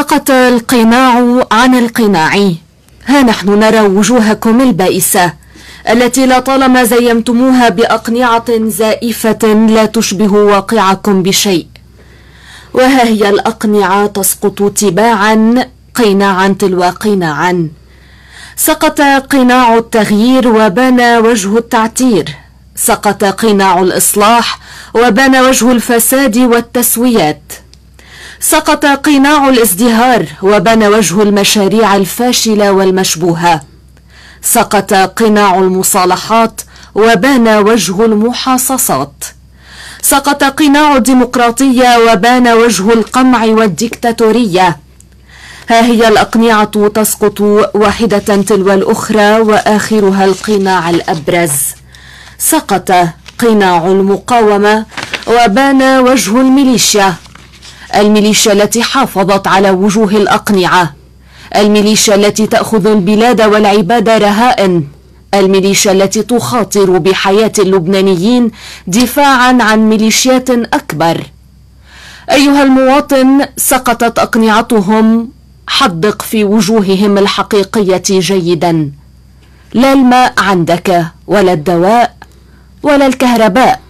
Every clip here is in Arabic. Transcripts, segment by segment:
سقط القناع عن القناع. ها نحن نرى وجوهكم البائسة التي لطالما زيمتموها بأقنعة زائفة لا تشبه واقعكم بشيء. وها هي الأقنعة تسقط تباعا قناعا تلو قناعا. سقط قناع التغيير وبان وجه التعتير. سقط قناع الإصلاح وبان وجه الفساد والتسويات. سقط قناع الازدهار وبان وجه المشاريع الفاشلة والمشبوهة. سقط قناع المصالحات وبان وجه المحاصصات. سقط قناع الديمقراطية وبان وجه القمع والديكتاتورية. ها هي الأقنعة تسقط واحدة تلو الأخرى وآخرها القناع الأبرز. سقط قناع المقاومة وبان وجه الميليشيا. الميليشيا التي حافظت على وجوه الأقنعة. الميليشيا التي تأخذ البلاد والعباد رهائن الميليشيا التي تخاطر بحياة اللبنانيين دفاعا عن ميليشيات أكبر. أيها المواطن سقطت أقنعتهم. حدق في وجوههم الحقيقية جيدا. لا الماء عندك ولا الدواء ولا الكهرباء.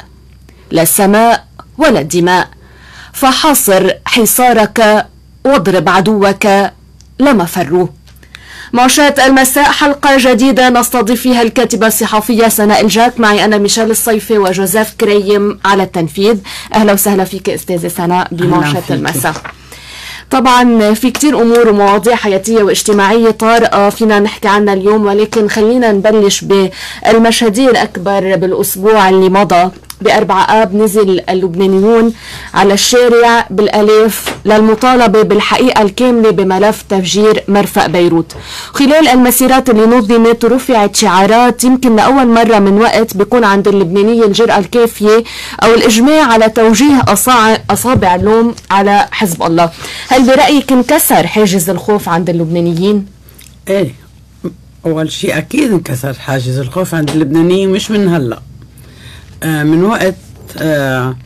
لا السماء ولا الدماء. فحاصر حصارك واضرب عدوك لما فروا. معشاة المساء حلقة جديدة نستضيف فيها الكاتبة الصحفية سناء الجاك. معي أنا ميشيل الصيفي وجوزيف كريم على التنفيذ. أهلا وسهلا فيك أستاذة سناء بمعشاة المساء. طبعا في كتير أمور ومواضيع حياتية واجتماعية طارئة فينا نحكي عنها اليوم ولكن خلينا نبلش بالمشهدية الأكبر بالأسبوع اللي مضى. بأربعة آب نزل اللبنانيون على الشارع بالألاف للمطالبة بالحقيقة الكاملة بملف تفجير مرفأ بيروت. خلال المسيرات اللي نظمت رفعت شعارات يمكن لأول مرة من وقت بيكون عند اللبنانية الجرأة الكافية أو الإجماع على توجيه أصابع اللوم على حزب الله. هل برأيك انكسر حاجز الخوف عند اللبنانيين؟ إيه أول شيء أكيد انكسر حاجز الخوف عند اللبنانيين مش من آه، من وقت آه،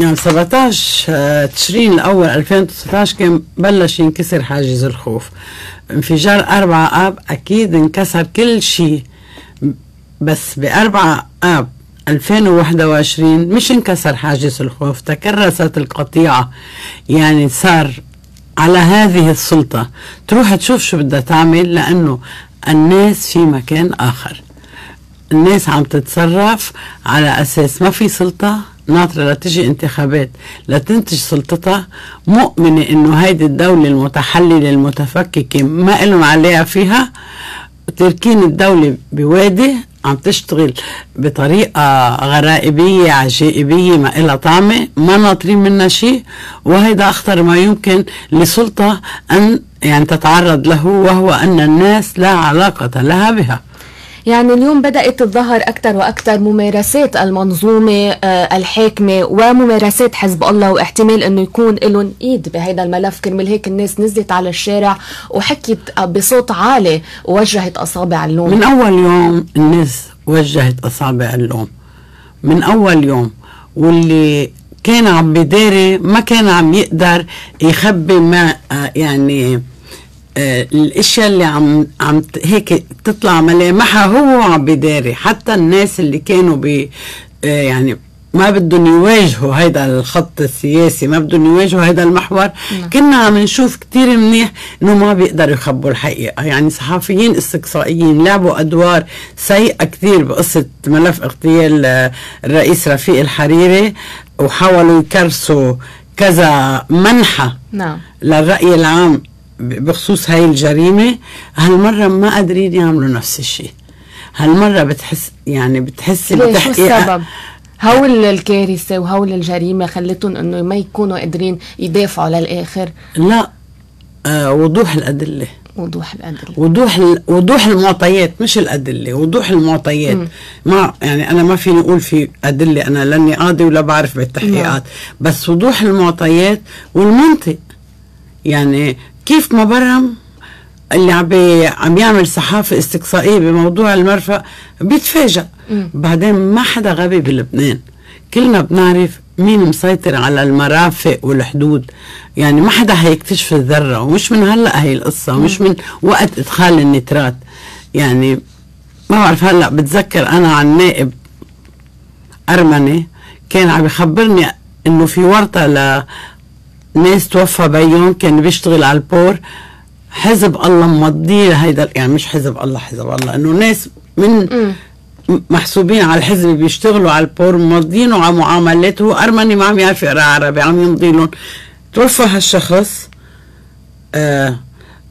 يعني 17 آه، تشرين الأول 2019 كان بلش ينكسر حاجز الخوف. انفجار أربعة آب أكيد انكسر كل شيء بس بأربعة آب 2021 مش انكسر حاجز الخوف تكرست القطيعة. يعني صار على هذه السلطة. تروح تشوف شو بدها تعمل لأنه الناس في مكان آخر. الناس عم تتصرف على أساس ما في سلطة. ناطرة لتجي انتخابات لتنتج سلطتها. مؤمنة إنه هيدي الدولة المتحللة المتفككة ما لهم عليها فيها. تركين الدولة بوادي عم تشتغل بطريقة غرائبية عجائبية ما إلها طعمة ما ناطرين منها شيء. وهيدا أخطر ما يمكن لسلطة أن يعني تتعرض له وهو أن الناس لا علاقة لها بها. يعني اليوم بدأت تظهر أكثر وأكثر ممارسات المنظومة آه، الحاكمة وممارسات حزب الله واحتمال أنه يكون لهم إيد بهذا الملف. كرمال هيك الناس نزلت على الشارع وحكت بصوت عالي ووجهت أصابع اللوم. من أول يوم الناس وجهت أصابع اللوم. من أول يوم واللي كان عم بداري ما كان عم يقدر يخبي ما آه، يعني آه، الاشياء اللي عم عم هيك تطلع ملامحها هو عم بداري حتى الناس اللي كانوا ب آه، يعني ما بدهم يواجهوا هيدا الخط السياسي ما بدهم يواجهوا هيدا المحور نعم. كنا عم نشوف كتير منيح إنه ما بيقدروا يخبوا الحقيقة يعني صحفيين استقصائيين لعبوا أدوار سيئة كثير بقصة ملف اغتيال آه، الرئيس رفيق الحريري وحاولوا يكرسوا كذا منحة نعم. للرأي العام بخصوص هاي الجريمة هالمرة ما قادرين يعملوا نفس الشيء هالمرة بتحس يعني بتحسي بتحقيق شو السبب؟ هول الكارثة وهول الجريمة خلتهم إنه ما يكونوا قادرين يدافعوا للآخر؟ لا آه وضوح الأدلة. وضوح الأدلة. وضوح وضوح المعطيات مش الأدلة وضوح المعطيات. م. ما يعني أنا ما فيني أقول في أدلة أنا لأني قاضي ولا بعرف بالتحقيقات م. بس وضوح المعطيات والمنطق. يعني كيف ما برم اللي عم عم يعمل صحافة استقصائية بموضوع المرفأ بيتفاجئ بعدين ما حدا غبي بلبنان. كلنا بنعرف مين مسيطر على المرافق والحدود. يعني ما حدا هيكتشف الذرة ومش من هلأ هي القصة ومش من وقت إدخال النترات. يعني ما بعرف هلأ بتذكر أنا عن نائب أرمني كان عم يخبرني إنه في ورطة ل ناس توفى بيهم كان بيشتغل على ال port. حزب الله مضيه هيدا يعني مش حزب الله حزب الله إنه ناس من. محسوبين على الحزب بيشتغلوا على ال port ماضيينه على معاملات هو أرمني ما عم يعرف يقرأ عربي عم يمضي لهم توفى هالشخص آه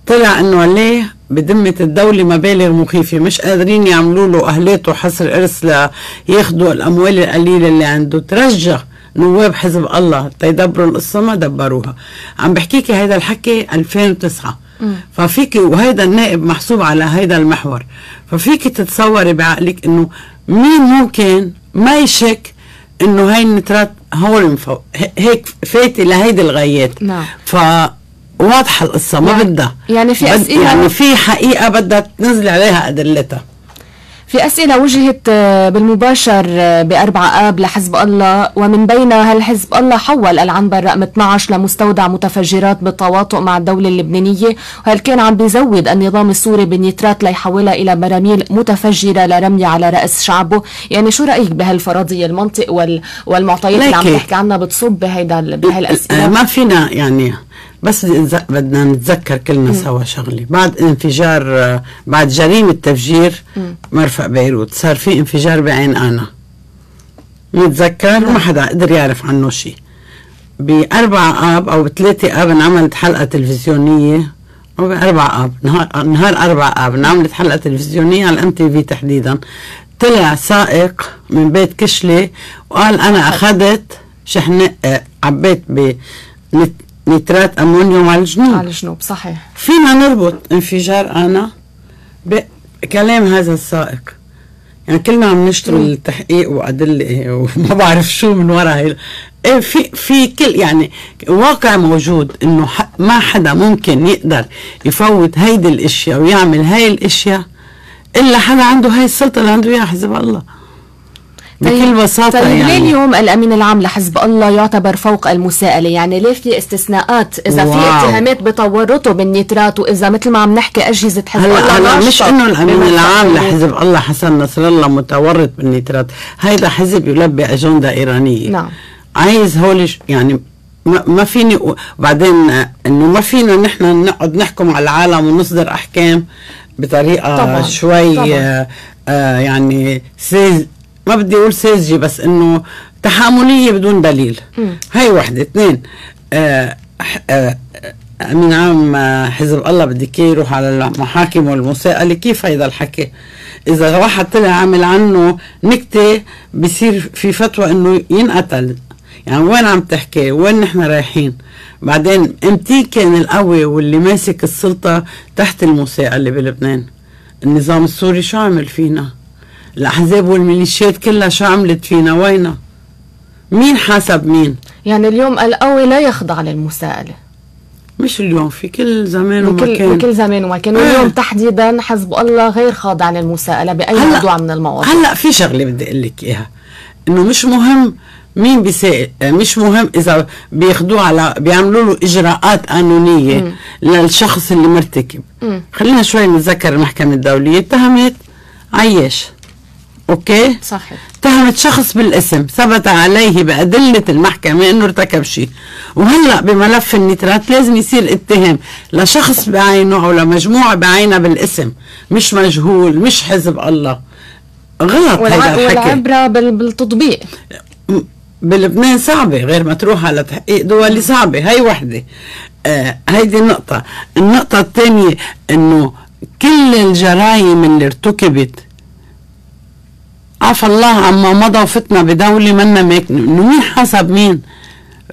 طلع إنه عليه بذمة الدولة مبالغ مخيفة. مش قادرين يعملوا له اهلاته حصر إرث لياخذوا الأموال القليلة اللي عنده. ترجى نواب حزب الله. تيدبروا القصة ما دبروها. عم بحكيكي هيدا الحكي 2009 ففيك وهيدا النائب محسوب على هيدا المحور. ففيك تتصوري بعقلك إنه مين ممكن ما يشك إنه هاي النترات هول هيك فاتي لهيدي الغايات. نعم. ف واضحة القصة ما يعني- بدها. يعني في بد- أسئلة- يعني في حقيقة بدها تنزل عليها أدلتها. في أسئلة وجهت آه، بالمباشر آه، بأربعة آب لحزب الله. ومن بينها هل حزب الله حول العنبر رقم 12 لمستودع متفجرات بالتواطؤ مع الدولة اللبنانية؟ وهل كان عم بيزود النظام السوري بالنيترات ليحولها إلى براميل متفجرة لرمي على رأس شعبه؟ يعني شو رأيك بهالفرضية المنطق وال... والمعطيات اللي عم. تحكي عنها بتصب بهيدا ال- آه، بهالأسئلة ما فينا يعني بس بدنا نتذكر كلنا سوا شغله بعد انفجار بعد جريمة تفجير مرفأ بيروت. صار في انفجار بعين آنا. نتذكر ما حدا قدر يعرف عنه شيء. بأربعة آب أو بثلاثة آب انعملت حلقة تلفزيونية. أو بأربعة آب. نهار, نهار أربعة آب. انعملت حلقة تلفزيونية على الام تي في تحديدا. طلع سائق من بيت كشلي وقال أنا أخذت شحنة آه، عبيت بنترات أمونيوم على الجنوب. على الجنوب صحيح. فينا نربط انفجار أنا بكلام هذا السائق. يعني كلنا عم نشتغل تحقيق وأدلة وما بعرف شو من ورا هي إيه في في كل يعني واقع موجود إنه ما حدا ممكن يقدر يفوت هيدي الأشياء ويعمل هاي الأشياء إلا حدا عنده هاي السلطة اللي عنده إياها حزب الله. بكل بساطة طيب ليه يعني اليوم الأمين العام لحزب الله يعتبر فوق المساءلة يعني ليه في استثناءات إذا في. اتهامات بتورطه بالنيترات وإذا مثل ما عم نحكي أجهزة حزب الله هلا هلا مش الأمين بمنطقة العام. لحزب الله حسن نصر الله متورط بالنيترات هيدا حزب يلبي أجندة إيرانية نعم. عايز هول يعني ما فيني وبعدين إنه ما فينا نحن نقعد نحكم على العالم ونصدر أحكام بطريقة طبعاً، شوي طبعاً. آه آه يعني سيز ما بدي أقول ساذجة بس إنه تحاملية بدون دليل. مم. هاي وحدة. اثنين آه آه امين عام آه، حزب الله بدك يروح على المحاكم والمساءلة. كيف هيدا الحكي؟ إذا واحد طلع عامل عنه نكتة بصير في فتوى إنه ينقتل. يعني وين عم تحكي؟ وين نحن رايحين؟ بعدين إمتى كان القوي واللي ماسك السلطة تحت المساءلة بلبنان؟ النظام السوري شو عمل فينا؟ الأحزاب والميليشيات كلها شو عملت فينا؟ وينا مين حاسب مين؟ يعني اليوم القوي لا يخضع للمساءلة. مش اليوم في كل زمان وكل ومكان. وكل زمان ومكان. إيه. واليوم تحديدا حزب الله غير خاضع للمساءلة بأي هلأ- موضوع من المواضيع. هلأ في شغلة بدي أقول لك إياها. إنه مش مهم مين بيسائل مش مهم إذا بياخدوه على بيعملوا له إجراءات قانونية للشخص اللي مرتكب. مم. خلينا شوي نتذكر المحكمة الدولية اتهمت عياش. أوكي؟ صحيح. اتهمت شخص بالاسم ثبت عليه بأدلة المحكمة إنه ارتكب شيء. وهلأ بملف النترات لازم يصير اتهام لشخص بعينه أو لمجموعة بعينها بالاسم. مش مجهول مش حزب الله. غلط. هذا الحكي. والعبرة بال... بالتطبيق. بلبنان صعبة غير ما تروح على تحقيق دولي صعبة. هاي وحدة. آه هيدي النقطة. النقطة الثانية إنه كل الجرائم اللي ارتكبت عفى الله عما مضى وفتنا بدولة منا ماكنة مين حسب مين؟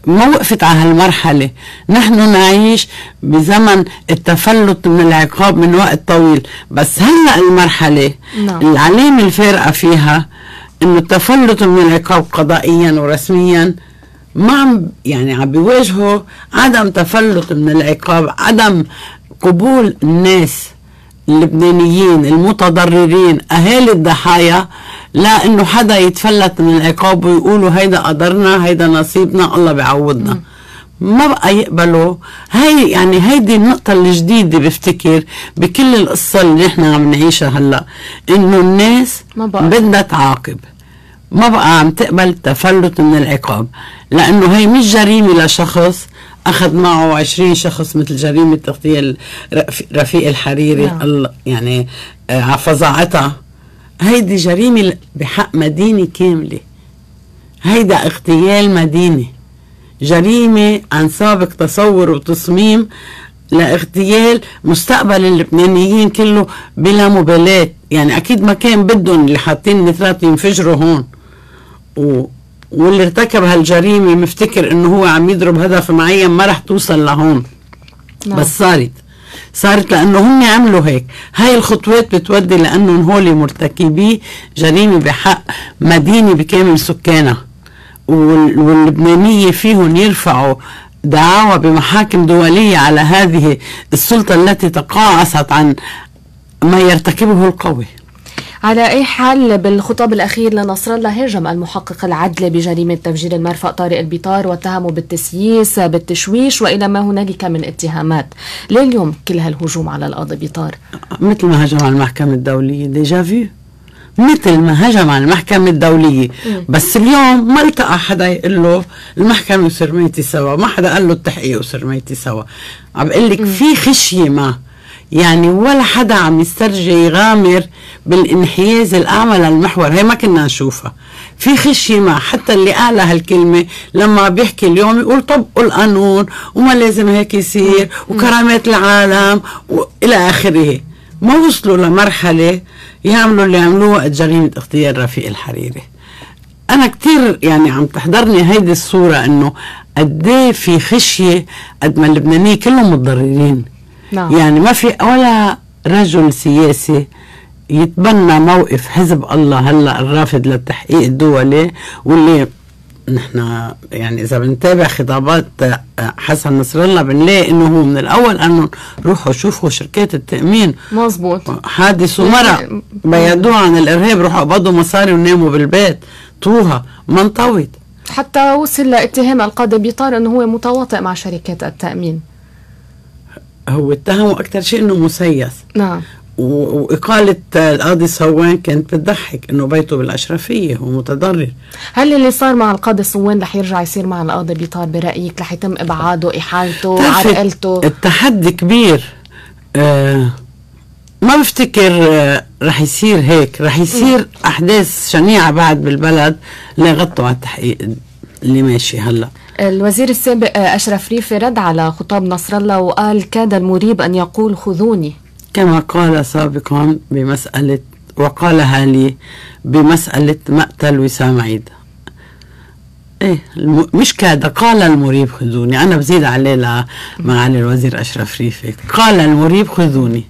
ما وقفت على هالمرحلة. نحن نعيش بزمن التفلت من العقاب من وقت طويل. بس هلأ المرحلة نعم. العلامة الفارقة فيها إنه التفلت من العقاب قضائيا ورسميا ما عم يعني عم بيواجهوا عدم تفلت من العقاب عدم قبول الناس اللبنانيين المتضررين أهالي الضحايا لا إنه حدا يتفلت من العقاب ويقولوا هيدا قدرنا هيدا نصيبنا الله بيعوضنا. ما بقى يقبلوا. هاي يعني هيدي النقطة الجديدة بفتكر بكل القصة اللي نحن عم نعيشها هلأ. إنه الناس ما بقى. بدها تعاقب. ما بقى عم تقبل التفلت من العقاب. لأنه هي مش جريمة لشخص. أخذ معه 20 شخص مثل جريمة رف- رفيق الحريري. نعم. الله يعني آه، فظاعتها هيدي جريمة بحق مدينة كاملة. هيدا اغتيال مدينة. جريمة عن سابق تصور وتصميم لاغتيال مستقبل اللبنانيين كله بلا مبالاة يعني أكيد ما كان بدهم اللي حاطين نترات ينفجروا هون. و... واللي ارتكب هالجريمة مفتكر إنه هو عم يضرب هدف معين ما رح توصل لهون. نعم. بس صارت. صارت لأنه هم عملوا هيك. هاي الخطوات بتودي لأنه هول مرتكبي جريمة بحق مدينة بكامل سكانها. وال- واللبنانية فيهم يرفعوا دعاوى بمحاكم دولية على هذه السلطة التي تقاعست عن ما يرتكبه القوي. على أي حال بالخطاب الأخير لنصر الله هاجم المحقق العدل بجريمة تفجير المرفأ طارق البيطار واتهمه بالتسييس بالتشويش وإلى ما هنالك من اتهامات. ليه اليوم كل هالهجوم على القاضي بيطار. مثل ما هجم على المحكمة الدولية. déjà vu؟ مثل ما هجم على المحكمة الدولية. بس اليوم ما التقى حدا يقول له المحكمة وسرميتي سوا ما حدا قال له التحقيق وسرميتي سوا. عم بقول لك في خشية ما. يعني ولا حدا عم يسترجي يغامر بالانحياز الأعمى للمحور. هي ما كنا نشوفها. في خشية ما حتى اللي قال هالكلمة لما بيحكي اليوم يقول طبقوا القانون وما لازم هيك يصير وكرامات العالم وإلى آخره. ما وصلوا لمرحلة يعملوا اللي عملوه وقت جريمة اغتيال رفيق الحريري. أنا كتير يعني عم تحضرني هيدي الصورة إنه قد إيه في خشية قد ما اللبنانيين كلهم متضررين. نعم. يعني ما في ولا رجل سياسي يتبنى موقف حزب الله هلا الرافض للتحقيق الدولي واللي نحن يعني إذا بنتابع خطابات حسن نصر الله بنلاقي إنه هو من الأول انه روحوا شوفوا شركات التأمين. مزبوط حادث ومرق بيدوه عن الإرهاب روحوا قبضوا مصاري وناموا بالبيت. طوها. ما انطوت حتى وصل لاتهام القاضي بيطار أنه هو متواطئ مع شركات التأمين. هو اتهموا أكثر شيء إنه مسيس. نعم. وإقالة القاضي صوان كانت بتضحك إنه بيته بالأشرفية ومتضرر. هل اللي صار مع القاضي صوان رح يرجع يصير مع القاضي بيطار برأيك؟ رح يتم إبعاده إحالته عرقلته؟ التحدي كبير. آه ما بفتكر آه رح يصير هيك. رح يصير أحداث شنيعة بعد بالبلد ليغطوا على التحقيق اللي ماشي هلا. الوزير السابق أشرف ريفي رد على خطاب نصر الله وقال كاد المريب أن يقول خذوني. كما قال سابقا بمسألة وقالها لي بمسألة مقتل وسام عيد إيه الم... مش كاد قال المريب خذوني. أنا بزيد عليه لمعالي الوزير أشرف ريفي. قال المريب خذوني.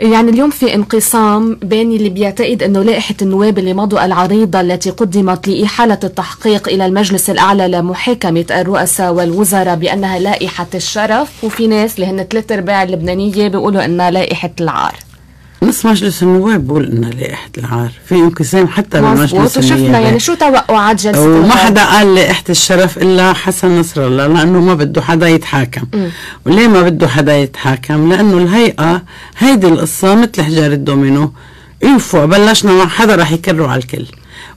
يعني اليوم في انقسام بين اللي بيعتقد انه لائحة النواب اللي مضوا العريضة التي قدمت لإحالة التحقيق إلى المجلس الأعلى لمحاكمة الرؤساء والوزراء بأنها لائحة الشرف. وفي ناس اللي هن ثلاث أرباع اللبنانية بيقولوا انها لائحة العار. نص مجلس النواب بقول انها لائحة العار في انقسام حتى بالمجلس وشفنا. يعني شو توقعات جلسة وما؟ حدا قال لائحة الشرف إلا حسن نصر الله لأنه ما بده حدا يتحاكم. وليه ما بده حدا يتحاكم؟ لأنه الهيئة هيدي القصة مثل حجار الدومينو. ينفع بلشنا مع حدا رح يكروا على الكل.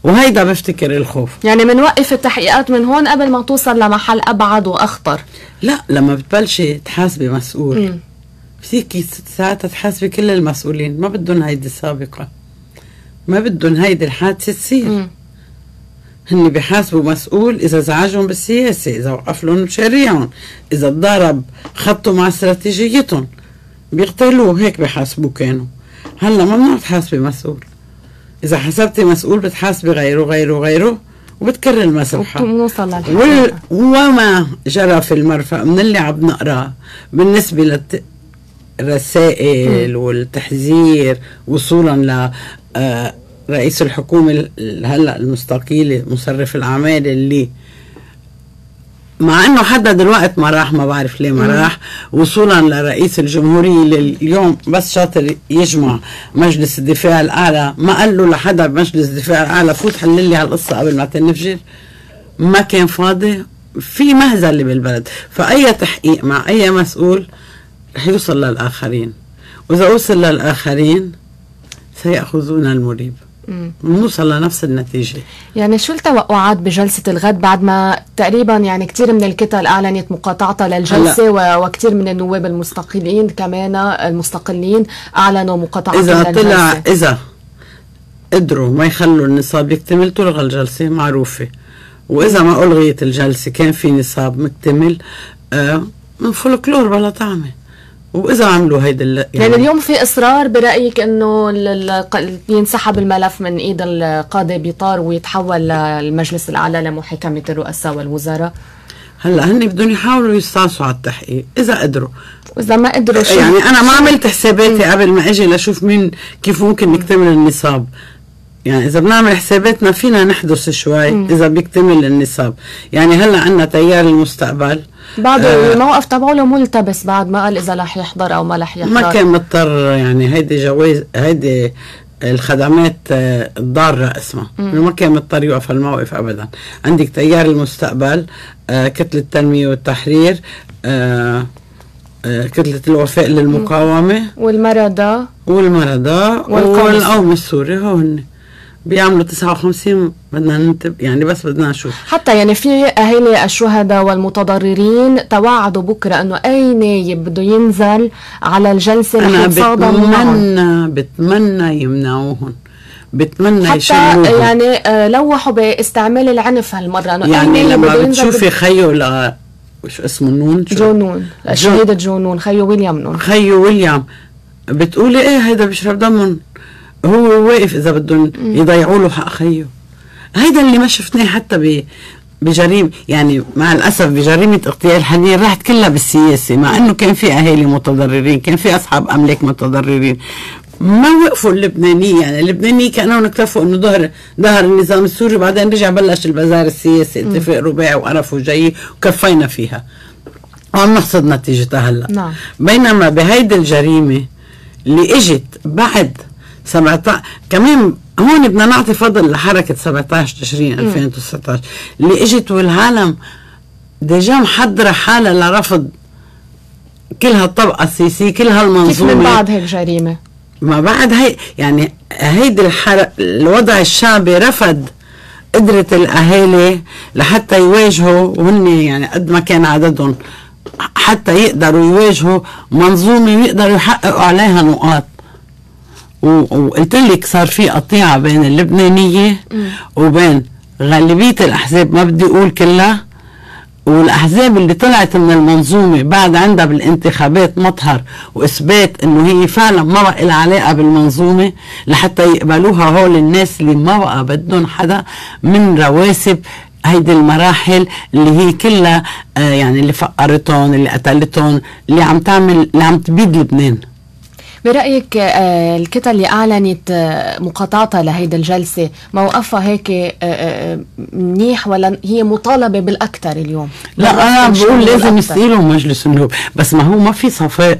وهيدا بفتكر الخوف. يعني بنوقف التحقيقات من هون قبل ما توصل لمحل أبعد وأخطر. لا لما بتبلشي تحاسبي مسؤول. مم. فيكي ساعتها تحاسبي كل المسؤولين ما بدهم هيدي السابقة. ما بدهم هيدي الحادثة تصير. هن بيحاسبوا مسؤول إذا زعجهم بالسياسة إذا وقف لهم مشاريعهم إذا تضارب خطوا مع استراتيجيتهم. بيقتلوه هيك بيحاسبوا كانوا. هلأ ممنوع تحاسبي مسؤول. إذا حسبتي مسؤول بتحاسبي غيره غيره غيره وبتكرر للحل وال... وما جرى في المرفأ من اللي عم نقراه بالنسبة للت... الرسائل والتحذير وصولا ل آه، رئيس الحكومة ال- هلأ المستقيلة مصرف الأعمال اللي مع إنه حدد الوقت ما راح ما بعرف ليه ما راح وصولا لرئيس الجمهورية اللي اليوم بس شاطر يجمع مجلس الدفاع الأعلى. ما قال له لحدا بمجلس الدفاع الأعلى فوت حل لي هالقصة قبل ما تنفجر؟ ما كان فاضي. في مهزلة بالبلد. فأي تحقيق مع أي مسؤول رح يوصل للآخرين. وإذا وصل للآخرين سيأخذون المريب. نوصل لنفس النتيجة. يعني شو التوقعات بجلسة الغد بعد ما تقريبا يعني كثير من الكتل أعلنت مقاطعتها للجلسة وكثير من النواب المستقلين كمان المستقلين أعلنوا مقاطعتهم إذا طلع إذا قدروا ما يخلوا النصاب يكتمل تلغى الجلسة معروفة. وإذا ما ألغيت الجلسة كان في نصاب مكتمل آه من فولكلور بلا طعمة. وإذا عملوا هيدا يعني, يعني اليوم في إصرار برأيك إنه ينسحب الملف من إيد القاضي بيطار ويتحول للمجلس الأعلى لمحاكمة الرؤساء والوزراء؟ هلأ هن بدهم يحاولوا يستعصوا على التحقيق إذا قدروا. وإذا ما قدروا شو؟ يعني أنا ما عملت حساباتي قبل ما أجي لأشوف مين كيف ممكن نكتمل النصاب. يعني إذا بنعمل حساباتنا فينا نحدث شوي م. إذا بيكتمل النصاب. يعني هلأ عندنا تيار المستقبل. بعده آه الموقف تبعه ملتبس بعد ما قال إذا رح يحضر أو ما رح يحضر. ما كان مضطر يعني هيدي جواز هيدي الخدمات آه، الضارة اسمها. ما كان مضطر يوقف الموقف ابدا. عندك تيار المستقبل آه كتلة التنمية والتحرير آه آه كتلة الوفاء للمقاومة. والمرضى. والمرضى والقوم السوري هو هن بيعملوا 59 بدنا ننتبه يعني بس بدنا نشوف. حتى يعني في أهالي الشهداء والمتضررين توعدوا بكرة إنه اي نايب بده ينزل على الجلسة أنا بتمنى بتمنى يمنعوهم بتمنى حتى. يعني آه، لوحوا باستعمال العنف هالمرة إنه يعني لما بتشوفي خيو ل شو اسمه نون؟ شو؟ جو نون الشهيدة جو نون خيو ويليام نون. خيو ويليام. بتقولي إيه هيدا بيشرب دمهم؟ هو واقف إذا بدهم يضيعوا له حق خيه. هيدا اللي ما شفناه حتى ب بجريمة يعني مع الأسف بجريمة اغتيال حنين راحت كلها بالسياسة مع أنه كان في أهالي متضررين كان في أصحاب أملاك متضررين. ما وقفوا اللبنانيين يعني اللبنانيين كانوا اكتفوا إنه ظهر ظهر النظام السوري بعدين رجع بلش البازار السياسي اتفاق رباعي وقرف وجاي وكفينا فيها. وعم نحصد نتيجتها هلا. نعم. بينما بهيدي الجريمة اللي إجت بعد 17 كمان هون بدنا نعطي فضل لحركة 17 تشرين 2019 اللي إجت والعالم ديجا محضرة حالها لرفض كل هالطبقة السياسية كل هالمنظومة. كيف من بعد هيك جريمة؟ ما بعد هي يعني هيدي الحر... الوضع الشعبي رفض قدرة الأهالي لحتى يواجهوا وهن يعني قد ما كان عددهم حتى يقدروا يواجهوا منظومة يقدروا يحققوا عليها نقاط. وقلت لك صار في قطيعة بين اللبنانية وبين غالبية الأحزاب ما بدي أقول كلها. والأحزاب اللي طلعت من المنظومة بعد عندها بالانتخابات مطهر وإثبات إنه هي فعلا ما بقى لها علاقة بالمنظومة لحتى يقبلوها هول الناس اللي ما بقى بدهم حدا من رواسب هيدي المراحل اللي هي كلها آه يعني اللي فقرتهم اللي قتلتهم اللي عم تعمل اللي عم تبيد لبنان. برأيك آه، الكتل اللي أعلنت آه، مقاطعتها لهيدا الجلسة موقفها هيك آه، منيح ولا هي مطالبة بالأكثر اليوم؟ لا أنا بقول لازم يستقيلوا مجلس النواب بس ما هو ما في صفاء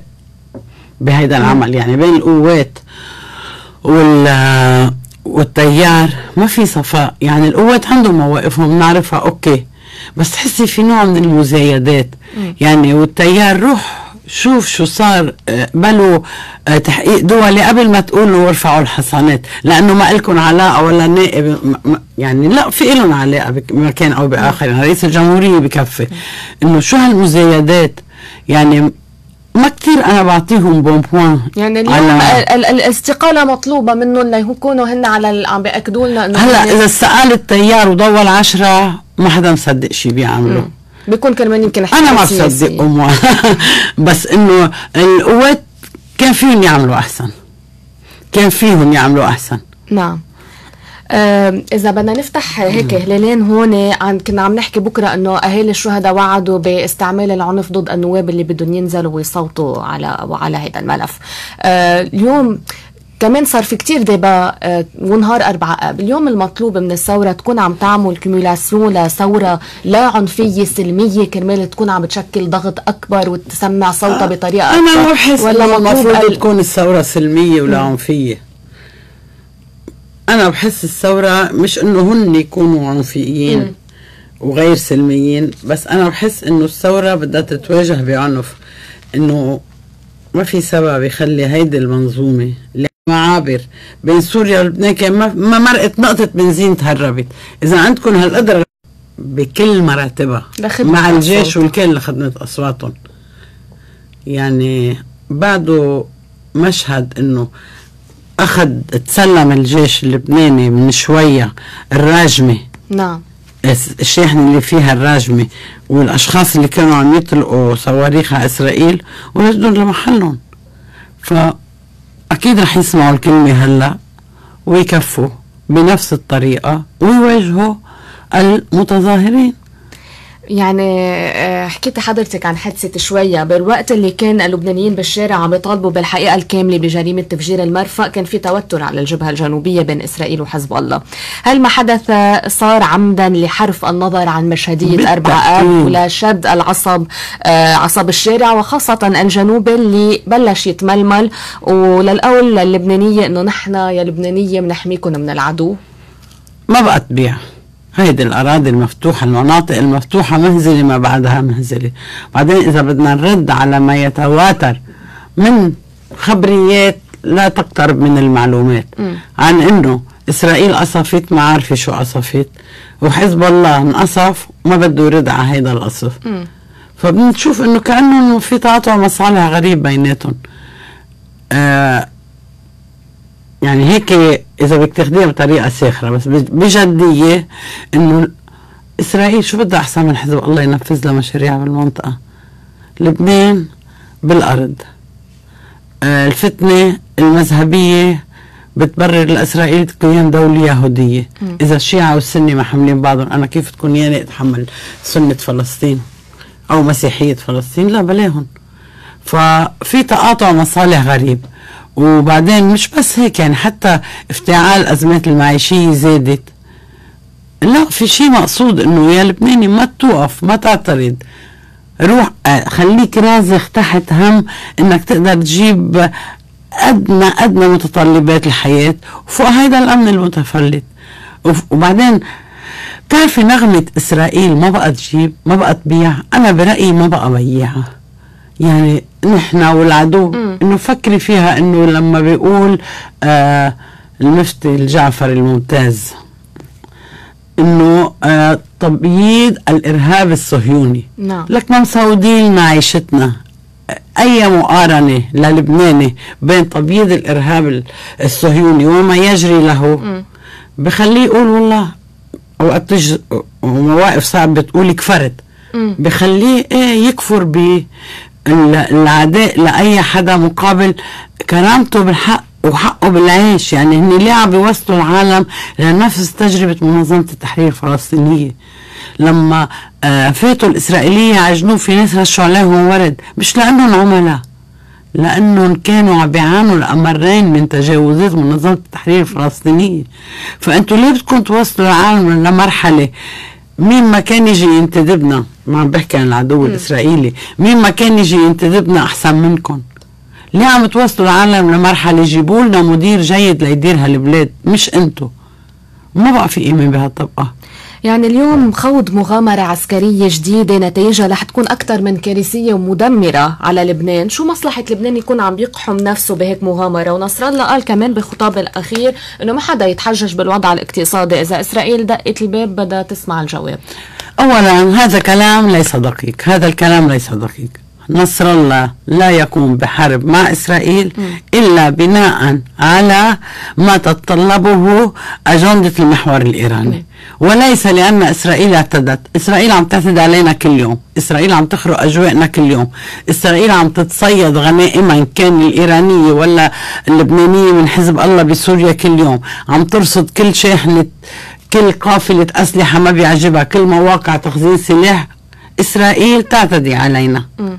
بهيدا العمل. يعني بين القوات وال والتيار ما في صفاء. يعني القوات عندهم مواقفهم بنعرفها أوكي. بس تحسي في نوع من المزايدات. يعني والتيار روح شوف شو صار بلوا آه، تحقيق دولي قبل ما تقولوا ارفعوا الحصانات لأنه ما لكم علاقة ولا نائب يعني لا في لهم علاقة بمكان أو بآخر. يعني رئيس الجمهورية بكفي. إنه شو هالمزايدات؟ يعني ما كثير أنا بعطيهم بونبوان يعني اليوم على الاستقالة مطلوبة منهم ليكونوا هن على عم بيأكدوا لنا إنه هلأ إذا استقال التيار وضول عشرة ما حدا مصدق شيء بيعملوا. بيكون كمان يمكن أنا ما بصدق بس إنه القوات كان فيهم يعملوا أحسن. كان فيهم يعملوا أحسن. نعم. إذا بدنا نفتح هيك هلالين هون عن كنا عم نحكي بكرة إنه أهالي الشهداء وعدوا باستعمال العنف ضد النواب اللي بدهم ينزلوا ويصوتوا على وعلى هذا الملف. أه اليوم كمان صار في كتير débats آه، ونهار أربعة آب اليوم المطلوب من الثورة تكون عم تعمل accumulation لثورة لا عنفية سلمية كرمال تكون عم بتشكل ضغط أكبر وتسمع صوتها بطريقة أكبر أنا ما بحس ولا المفروض تكون الثورة سلمية ولا م. عنفية أنا بحس الثورة مش إنه هن يكونوا عنفيين م. وغير سلميين بس أنا بحس إنه الثورة بدها تتواجه بعنف إنه ما في سبب يخلي هيدي المنظومة اللي معابر بين سوريا ولبنان كان ما مرقت نقطة بنزين تهربت. إذا عندكم هالقدرة بكل مراتبها مع الجيش والكل لخدمة أصواتهم. يعني بعده مشهد إنه أخذ تسلم الجيش اللبناني من شوية الراجمة. نعم. الشاحنة اللي فيها الراجمة والأشخاص اللي كانوا عم يطلقوا صواريخ على إسرائيل ورجعوا لمحلهم. فأكيد رح يسمعوا الكلمة هلأ ويكفوا بنفس الطريقة ويواجهوا المتظاهرين. يعني آه، حكيت حضرتك عن حادثة شوية. بالوقت اللي كان اللبنانيين بالشارع عم يطالبوا بالحقيقة الكاملة بجريمة تفجير المرفأ كان في توتر على الجبهة الجنوبية بين إسرائيل وحزب الله. هل ما حدث صار عمدا لحرف النظر عن مشهدية أربع آب ولشد العصب آه، عصب الشارع وخاصة الجنوب اللي بلش يتململ؟ وللقول اللبنانية إنه نحن يا لبنانية بنحميكم من العدو؟ ما بقى تبيع. هيدي الأراضي المفتوحة المناطق المفتوحة مهزلة ما بعدها مهزلة بعدين إذا بدنا نرد على ما يتواتر من خبريات لا تقترب من المعلومات. م. عن إنه إسرائيل قصفت ما عارفه شو قصفت وحزب الله انقصف وما بده يرد على هيدا القصف. فبنشوف إنه كانه في تقاطع مصالح غريب بيناتهم. آه يعني هيك إذا بدك تاخذيها بطريقة ساخرة بس بجدية إنه إسرائيل شو بدها أحسن من حزب الله ينفذ لها مشاريع بالمنطقة؟ لبنان بالأرض. آه الفتنة المذهبية بتبرر لإسرائيل تكون دولة يهودية. م. إذا الشيعة والسنة ما حاملين بعضهم أنا كيف تكون ياني أتحمل سنة فلسطين أو مسيحية فلسطين؟ لا بلاهم. ففي تقاطع مصالح غريب. وبعدين مش بس هيك يعني حتى افتعال الأزمات المعيشية زادت. لا في شيء مقصود إنه يا لبناني ما توقف ما تعترض. روح خليك رازخ تحت هم إنك تقدر تجيب أدنى أدنى متطلبات الحياة. وفوق هيدا الأمن المتفلت. وبعدين بتعرفي نغمة إسرائيل ما بقى تجيب ما بقى تبيع. أنا برأيي ما بقى بيعها. يعني نحن والعدو إنه فكري فيها إنه لما بيقول آه المفتي الجعفر الممتاز إنه آه تبييض الإرهاب الصهيوني. نعم. لك ما مسودين معيشتنا أي مقارنة للبناني بين تبييض الإرهاب الصهيوني وما يجري له؟ بخليه يقول والله اوقات تج ومواقف صعبة بتقول كفرت بخليه إيه يكفر ب العداء لأي حدا مقابل كرامته بالحق وحقه بالعيش. يعني هن ليه عم بيوصلوا العالم؟ لنفس تجربة منظمة التحرير الفلسطينية. لما آه، فاتوا الإسرائيلية على في ناس رشوا عليهم ورد. مش لأنهم عملاء لأنهم كانوا عم بيعانوا الأمرين من تجاوزات منظمة التحرير الفلسطينية. فأنتوا ليه بدكم توصلوا العالم لمرحلة مين ما كان يجي ينتدبنا ما عم بحكي عن العدو الإسرائيلي. مين ما كان يجي ينتدبنا أحسن منكم. ليه عم توصلوا العالم لمرحلة يجيبوا لنا مدير جيد ليدير هالبلاد؟ مش أنتو. ما بقى في قيمه بهالطبقة. يعني اليوم خوض مغامرة عسكرية جديدة نتائجها رح تكون أكثر من كارثية ومدمرة على لبنان. شو مصلحة لبنان يكون عم بيقحم نفسه بهيك مغامرة؟ ونصر الله قال كمان بخطاب الأخير أنه ما حدا يتحجج بالوضع الاقتصادي. إذا إسرائيل دقت الباب بدها تسمع الجواب. أولا هذا كلام ليس دقيق. هذا الكلام ليس دقيق. نصر الله لا يقوم بحرب مع إسرائيل إلا بناء على ما تتطلبه أجندة المحور الإيراني. وليس لأن إسرائيل اعتدت. إسرائيل عم تعتدي علينا كل يوم. إسرائيل عم تخرق أجوائنا كل يوم. إسرائيل عم تتصيد غنائما كان الإيرانية ولا اللبنانية من حزب الله بسوريا كل يوم. عم ترصد كل شاحنة كل قافلة أسلحة ما بيعجبها كل مواقع تخزين سلاح. إسرائيل تعتدي علينا. م.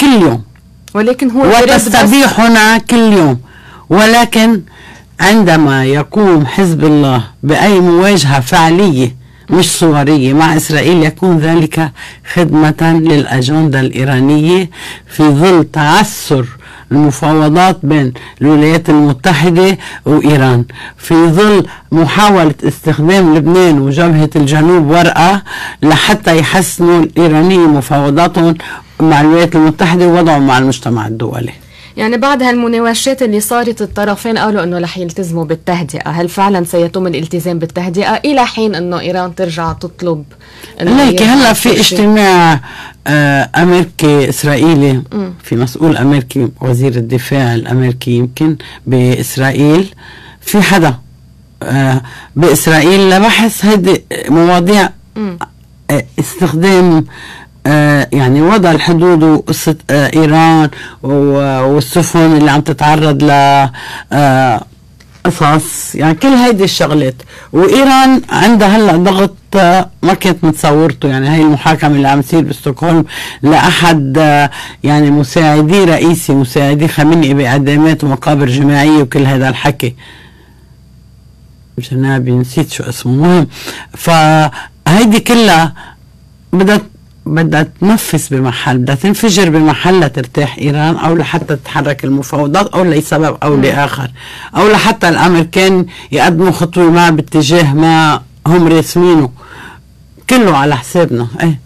كل يوم. ولكن هو وتستبيحنا كل يوم. ولكن عندما يقوم حزب الله بأي مواجهة فعلية مش صورية مع إسرائيل يكون ذلك خدمة للأجندة الإيرانية في ظل تعثر المفاوضات بين الولايات المتحدة وإيران. في ظل محاولة استخدام لبنان وجبهة الجنوب ورقة لحتى يحسنوا الإيرانيين مفاوضاتهم مع الولايات المتحدة ووضعهم مع المجتمع الدولي. يعني بعد هالمناوشات اللي صارت الطرفين قالوا إنه رح يلتزموا بالتهدئة، هل فعلا سيتم الالتزام بالتهدئة؟ إلى حين إنه إيران ترجع تطلب ليكي هلأ في اجتماع أمريكي إسرائيلي في مسؤول أمريكي وزير الدفاع الأمريكي يمكن بإسرائيل. في حدا؟ آه بإسرائيل لبحث هيدي مواضيع آه استخدام آه يعني وضع الحدود وقصة آه إيران والسفن اللي عم تتعرض ل آه قصص يعني كل هيدي الشغلات. وإيران عندها هلأ ضغط آه، ما كانت متصورته يعني هاي المحاكمة اللي عم تصير بستوكهولم لأحد آه، يعني مساعدي رئيسي مساعدي خامنئي بإعدامات ومقابر جماعية وكل هذا الحكي. جنابي نسيت شو اسمه. مهم فهيدي كلها بدها بدها تنفس بمحل بدها تنفجر بمحل لترتاح إيران أو لحتى تتحرك المفاوضات أو لسبب أو لآخر. أو لحتى الأمريكان يقدموا خطوة ما باتجاه ما هم راسمينه. كله على حسابنا. إيه.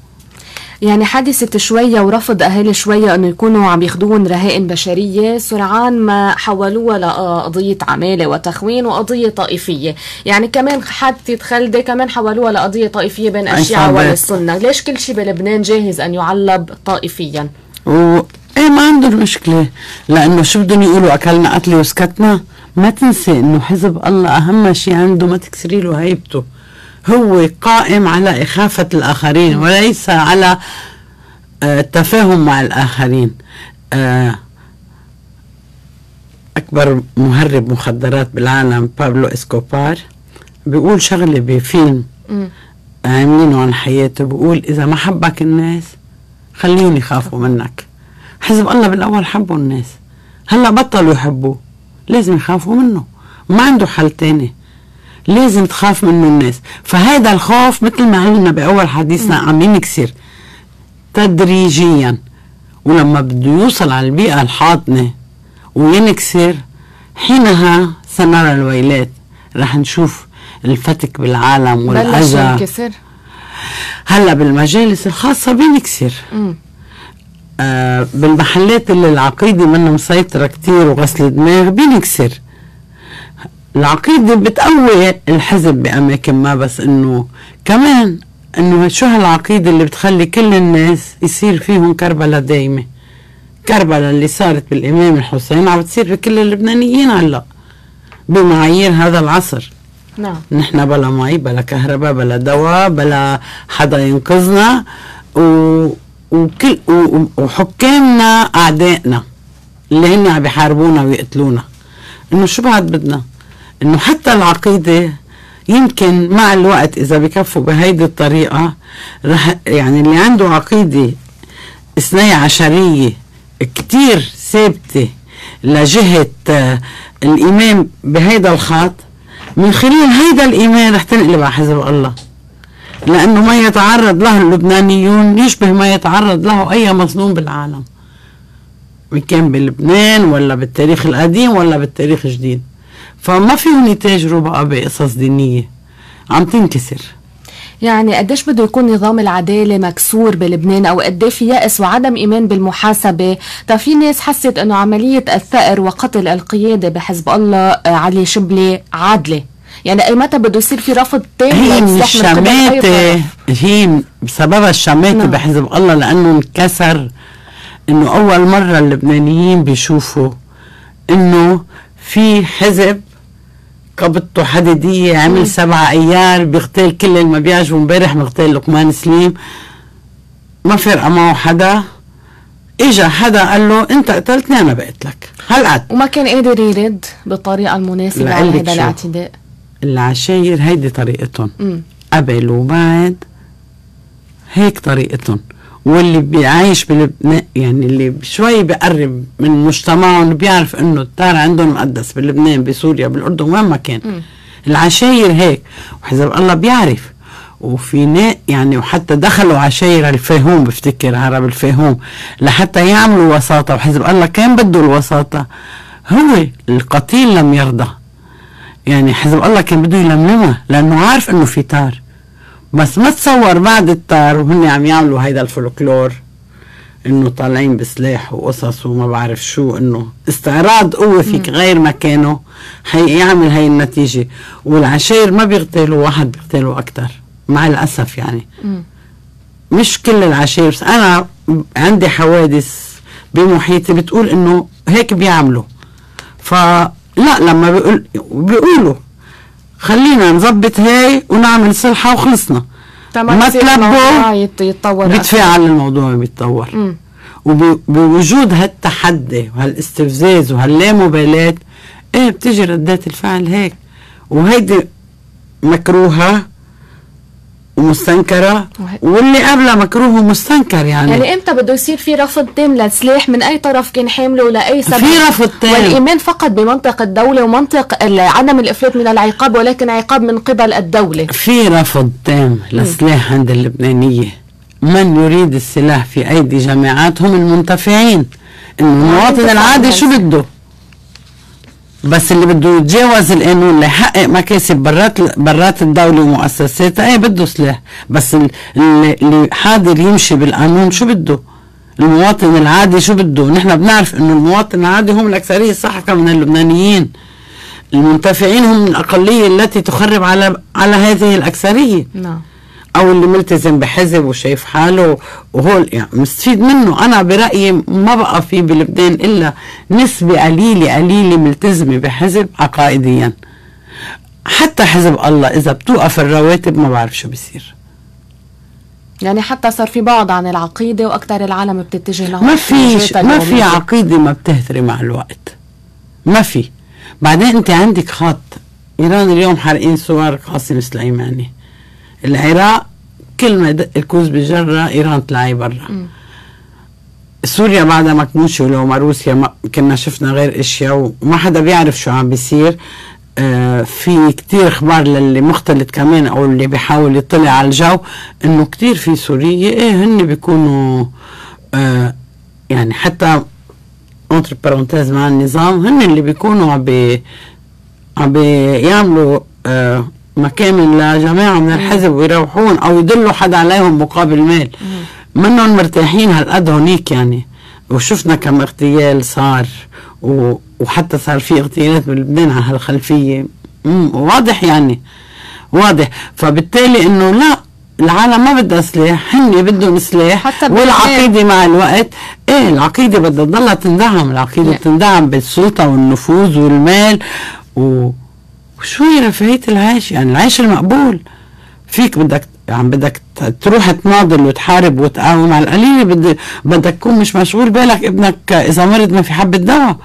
يعني حادثة شوية ورفض أهالي شوية أنه يكونوا عم ياخذون رهائن بشرية. سرعان ما حولوها لقضية عمالة وتخوين وقضية طائفية. يعني كمان حادثة خلدة كمان حولوها لقضية طائفية بين الشيعة والسنة. ليش كل شيء بلبنان جاهز أن يعلب طائفيا؟ و... إيه ما عندهم مشكلة. لأنه شو بدهم يقولوا؟ أكلنا قتلة وسكتنا؟ ما تنسي إنه حزب الله أهم شيء عنده ما تكسري له هيبته. هو قائم على إخافة الآخرين وليس على التفاهم آه، مع الآخرين. آه، أكبر مهرب مخدرات بالعالم بابلو إسكوبار بيقول شغلة بفيلم. عاملينه عن حياته. بيقول إذا ما حبك الناس خليهم يخافوا منك. حزب الله بالأول حبوا الناس. هلأ بطلوا يحبوه. لازم يخافوا منه. ما عنده حل تاني. لازم تخاف منه الناس. فهذا الخوف مثل ما قلنا بأول حديثنا عم ينكسر تدريجيا. ولما بده يوصل على البيئة الحاضنة وينكسر حينها سنرى الويلات. رح نشوف الفتك بالعالم والأذى. هلأ بالمجالس الخاصة بينكسر. آه بالمحلات اللي العقيدة منها مسيطرة كتير وغسل دماغ بينكسر. العقيدة بتقوي الحزب بأماكن ما بس إنه كمان إنه شو هالعقيدة اللي بتخلي كل الناس يصير فيهم كربلاء دايمة؟ كربلاء اللي صارت بالإمام الحسين عم بتصير بكل اللبنانيين هلأ بمعايير هذا العصر. نعم. نحن بلا مي بلا كهرباء بلا دواء بلا حدا ينقذنا و... وكل و... وحكامنا أعدائنا اللي هن عم بيحاربونا ويقتلونا. إنه شو بعد بدنا؟ إنه حتى العقيدة يمكن مع الوقت إذا بكفوا بهيدي الطريقة رح يعني اللي عنده عقيدة اثني عشرية كتير ثابتة لجهة آه، الايمان بهيدا الخط من خلال هيدا الإيمان رح تنقلب على حزب الله. لأنه ما يتعرض له اللبنانيون يشبه ما يتعرض له أي مظلوم بالعالم. ان كان بلبنان ولا بالتاريخ القديم ولا بالتاريخ الجديد. فما فيهم يتاجروا بقى بقصص دينية. عم تنكسر. يعني قديش بده يكون نظام العدالة مكسور بلبنان أو قد في يأس وعدم إيمان بالمحاسبة؟ طيب في ناس حست إنه عملية الثأر وقتل القيادة بحزب الله آه، علي شبلي عادلة. يعني أي متى بده يصير في رفض تام هي من الشماتة هي بسببها الشماتة نعم. بحزب الله لأنه انكسر إنه أول مرة اللبنانيين بيشوفوا إنه في حزب قبضته حديدية عمل سبعة أيار بيغتال كل اللي ما بيعجبه امبارح مغتال لقمان سليم. ما فرقة معه حدا. إجا حدا قال له أنت قتلتني أنا بقتلك. هالقد وما كان قادر يرد بالطريقة المناسبة على هذا الاعتداء. العشاير هيدي طريقتهم قبل وبعد هيك طريقتهم واللي بيعيش بلبنان يعني اللي شوي بقرب من مجتمعهم بيعرف إنه التار عندهم مقدس بلبنان بسوريا بالأردن وين ما كان. م. العشاير هيك. وحزب الله بيعرف. وفي نا يعني وحتى دخلوا عشاير الفيهوم بفتكر عرب الفيهوم لحتى يعملوا وساطة. وحزب الله كان بده الوساطة. هو القتيل لم يرضى. يعني حزب الله كان بده يلملمها لأنه عارف إنه في تار بس ما تصور بعد التار وهن عم يعملوا هيدا الفولكلور إنه طالعين بسلاح وقصص وما بعرف شو إنه استعراض قوة فيك غير مكانه حيعمل هاي النتيجة. والعشاير ما بيغتالوا واحد بيغتالوا أكتر مع الأسف يعني. مم. مش كل العشاير بس أنا عندي حوادث بمحيطي بتقول إنه هيك بيعملوا. فلا لما بيقول بيقولوا خلينا نظبط هاي ونعمل صلحة وخلصنا ما تلبوا يتطور. بيتفاعل الموضوع بيتطور. وبوجود هالتحدي وهالاستفزاز وهاللامبالاة إيه بتيجي ردات الفعل هيك وهيدي مكروهة ومستنكرة؟ واللي قبلها مكروه ومستنكر يعني, يعني إمتى بده يصير في رفض تام للسلاح من أي طرف كان حامله لأي سبب؟ في رفض تام. والإيمان فقط بمنطق الدولة ومنطق عدم الافلات من العقاب ولكن عقاب من قبل الدولة. في رفض تام للسلاح عند اللبنانية. من يريد السلاح في أيدي جماعات هم المنتفعين المواطن العادي. شو بده؟ بس اللي بده يتجاوز القانون ليحقق مكاسب برات برات الدولة ومؤسساتها. إيه بده سلاح بس ال- اللي, حاضر يمشي بالقانون شو بده؟ المواطن العادي شو بده؟ نحن بنعرف إنه المواطن العادي هم الأكثرية السحقة من اللبنانيين. المنتفعين هم الأقلية التي تخرب على على هذه الأكثرية. نعم. أو اللي ملتزم بحزب وشايف حاله وهول يعني مستفيد منه. أنا برأيي ما بقى في بلبنان إلا نسبة قليلة قليلة ملتزمة بحزب عقائديا. حتى حزب الله إذا بتوقف الرواتب ما بعرف شو بصير. يعني حتى صار في بعد عن العقيدة وأكثر العالم بتتجه لها ما في ما في عقيدة ما بتهتري مع الوقت. ما في. بعدين أنت عندك خط. إيران اليوم حارقين صور قاسم سليماني. العراق كل ما يدق الكوز بجرة إيران تلاقي برا. سوريا بعدها مكموشة ولو ما روسيا ما كنا شفنا غير أشياء وما حدا بيعرف شو عم بيصير. آه في كتير أخبار للي مختلط كمان أو اللي بيحاول يطلع على الجو إنه كتير في سورية. إيه هن بيكونوا آه يعني حتى entre parenthèses مع النظام هن اللي بيكونوا عم بي عم بيعملوا آه مكامن لجماعة من الحزب ويروحون أو يدلوا حدا عليهم مقابل مال منهم مرتاحين هالقد هونيك يعني. وشفنا كم اغتيال صار و... وحتى صار في اغتيالات بلبنان على هالخلفية. واضح يعني. واضح. فبالتالي إنه لا العالم ما بدها سلاح هن بدهم سلاح حتى والعقيدة مع الوقت. إيه العقيدة بدها تضلها تندعم. العقيدة. بتندعم بالسلطة والنفوذ والمال و... وشوي رفاهية العيش يعني العيش المقبول. فيك بدك عم بدك ت- تروح تناضل وتحارب وتقاوم. على القليل بدك بدك تكون مش مشغول بالك ابنك إذا مرض ما في حبة دواء.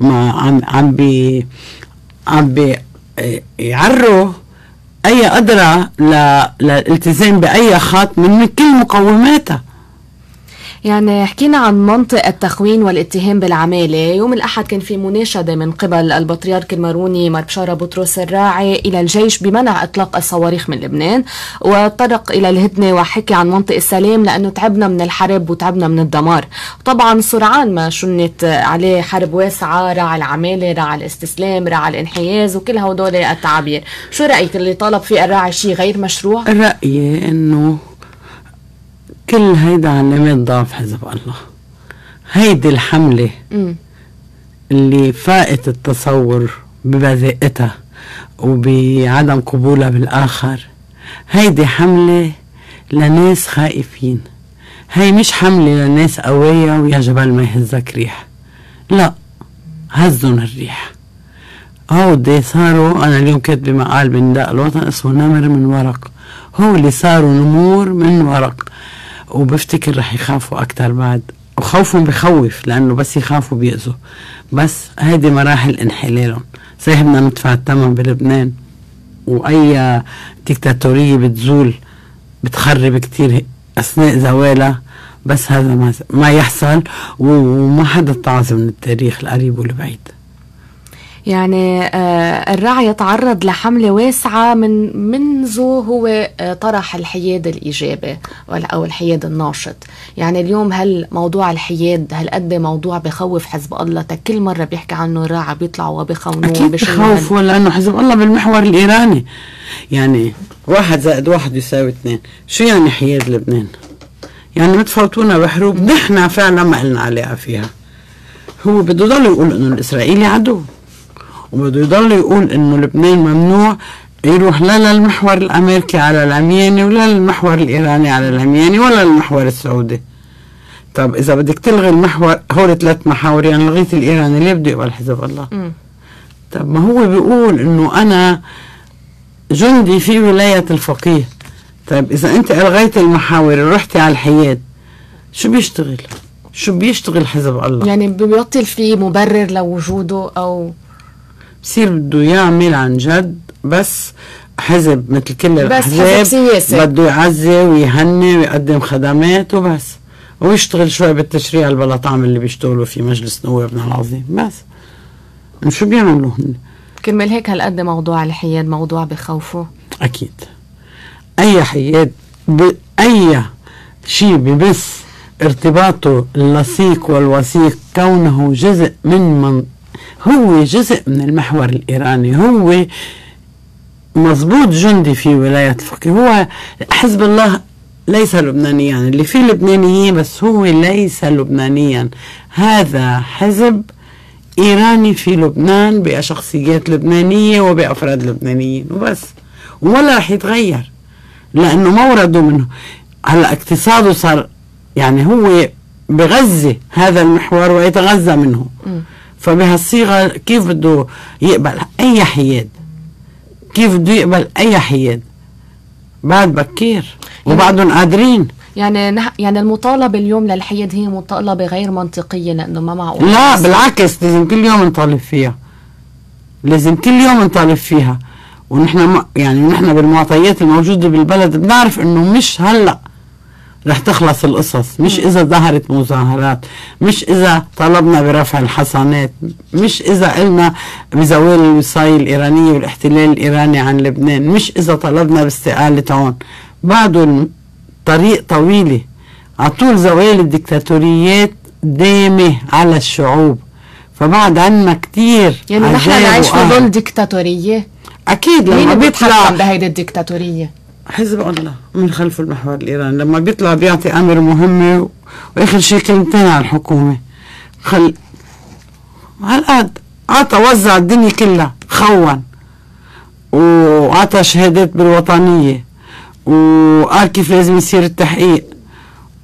ما عم عم بي عم بي يعروا أي قدرة ل- للالتزام بأي خط من كل مقوماتها. يعني حكينا عن منطق التخوين والاتهام بالعمالة. يوم الأحد كان في مناشدة من قبل البطريرك الماروني مار بشارة بطرس الراعي إلى الجيش بمنع إطلاق الصواريخ من لبنان وطرق إلى الهدنة وحكي عن منطق السلام لأنه تعبنا من الحرب وتعبنا من الدمار. طبعا سرعان ما شنت عليه حرب واسعة راعى العمالة راعى الاستسلام راعى الانحياز وكل هدول التعابير. شو رأيك اللي طالب فيه الراعي شيء غير مشروع؟ رأيي إنه كل هيدا علامات ضعف حزب الله. هيدي الحملة. اللي فاقت التصور ببذاءتها وبعدم قبولها بالآخر هيدي حملة لناس خائفين. هي مش حملة لناس قوية ويا جبل ما يهزك ريح. لا هزن الريح. هودي صاروا أنا اليوم كاتبة مقال بنداء الوطن اسمه نمر من ورق. هو اللي صاروا نمور من ورق. وبفتكر رح يخافوا أكتر بعد. وخوفهم بخوف لأنه بس يخافوا بيأذوا. بس هيدي مراحل انحلالهم. صحيح بدنا ندفع الثمن بلبنان. وأي ديكتاتورية بتزول بتخرب كتير أثناء زوالها. بس هذا ما, يحصل وما حدا تعظ من التاريخ القريب والبعيد. يعني آه، الرعي تعرض لحملة واسعة من منذ هو آه، طرح الحياد الإيجابي أو الحياد الناشط. يعني اليوم هل موضوع الحياد هل قد موضوع بخوف حزب الله. كل مرة بيحكي عنه الراعي بيطلعوا وبيخونوه أكيد بخوفوا لأنه حزب الله بالمحور الإيراني. يعني واحد زائد واحد يساوي اثنين. شو يعني حياد لبنان؟ يعني متفوتونا بحروب نحن فعلا ما لنا علاقة فيها. هو بده يضل يقول إنه الإسرائيلي عدو. وبده يضل يقول إنه لبنان ممنوع يروح لا للمحور الأمريكي على العمياني ولا للمحور الإيراني على العمياني ولا للمحور السعودي طب إذا بدك تلغي المحور هول ثلاث محاور يعني لغيت الايراني ليه بده يقبل حزب الله؟ م. طب ما هو بيقول إنه أنا جندي في ولاية الفقيه طيب إذا أنت ألغيت المحاور ورحتي على الحياد شو بيشتغل؟ شو بيشتغل حزب الله يعني بيبطل في مبرر لوجوده أو بصير بده يعمل عن جد بس حزب مثل كل الأحزاب بده يعزي ويهني ويقدم خدمات وبس ويشتغل شوي بالتشريع البلطعم اللي بيشتغلوا في مجلس نوابنا العظيم بس. شو بيعملوا هن؟ كرمال هيك هالقد موضوع الحياد موضوع بخوفه. أكيد. أي حياد باي شيء ببث ارتباطه اللصيق والوثيق كونه جزء من من هو جزء من المحور الإيراني هو مضبوط جندي في ولاية الفقيه. هو حزب الله ليس لبنانيا اللي فيه لبنانيين بس هو ليس لبنانيا. هذا حزب إيراني في لبنان بشخصيات لبنانية وبأفراد لبنانيين وبس ولا رح يتغير لأنه مورده منه. هلأ اقتصاده صار يعني هو بغذي هذا المحور ويتغذى منه. فبهالصيغة كيف بده يقبل أي حياد؟ كيف بده يقبل أي حياد؟ بعد بكير. يعني وبعدهم قادرين. يعني نح يعني المطالبة اليوم للحياد هي مطالبة غير منطقية لأنه ما معقول. لا بالعكس لازم كل يوم نطالب فيها. لازم كل يوم نطالب فيها. ونحن يعني نحن بالمعطيات الموجودة بالبلد بنعرف إنه مش هلأ رح تخلص القصص. مش إذا ظهرت مظاهرات مش إذا طلبنا برفع الحصانات مش إذا قلنا بزوال الوصاية الإيرانية والاحتلال الإيراني عن لبنان مش إذا طلبنا باستقالة عون بعده طريق طويلة على طول زوال الدكتاتوريات دايمة على الشعوب. فبعد عنا كتير يعني نحن نعيش في ظل ديكتاتورية أكيد لما مين بيتحكم بهيدي الديكتاتورية حزب الله من خلف المحور الإيراني. لما بيطلع بيعطي أمر مهمة وآخر شيء كلمتين على الحكومة. خل هالقد عطى وزع الدنيا كلها خون. وعطى شهادات بالوطنية. وقال كيف لازم يصير التحقيق.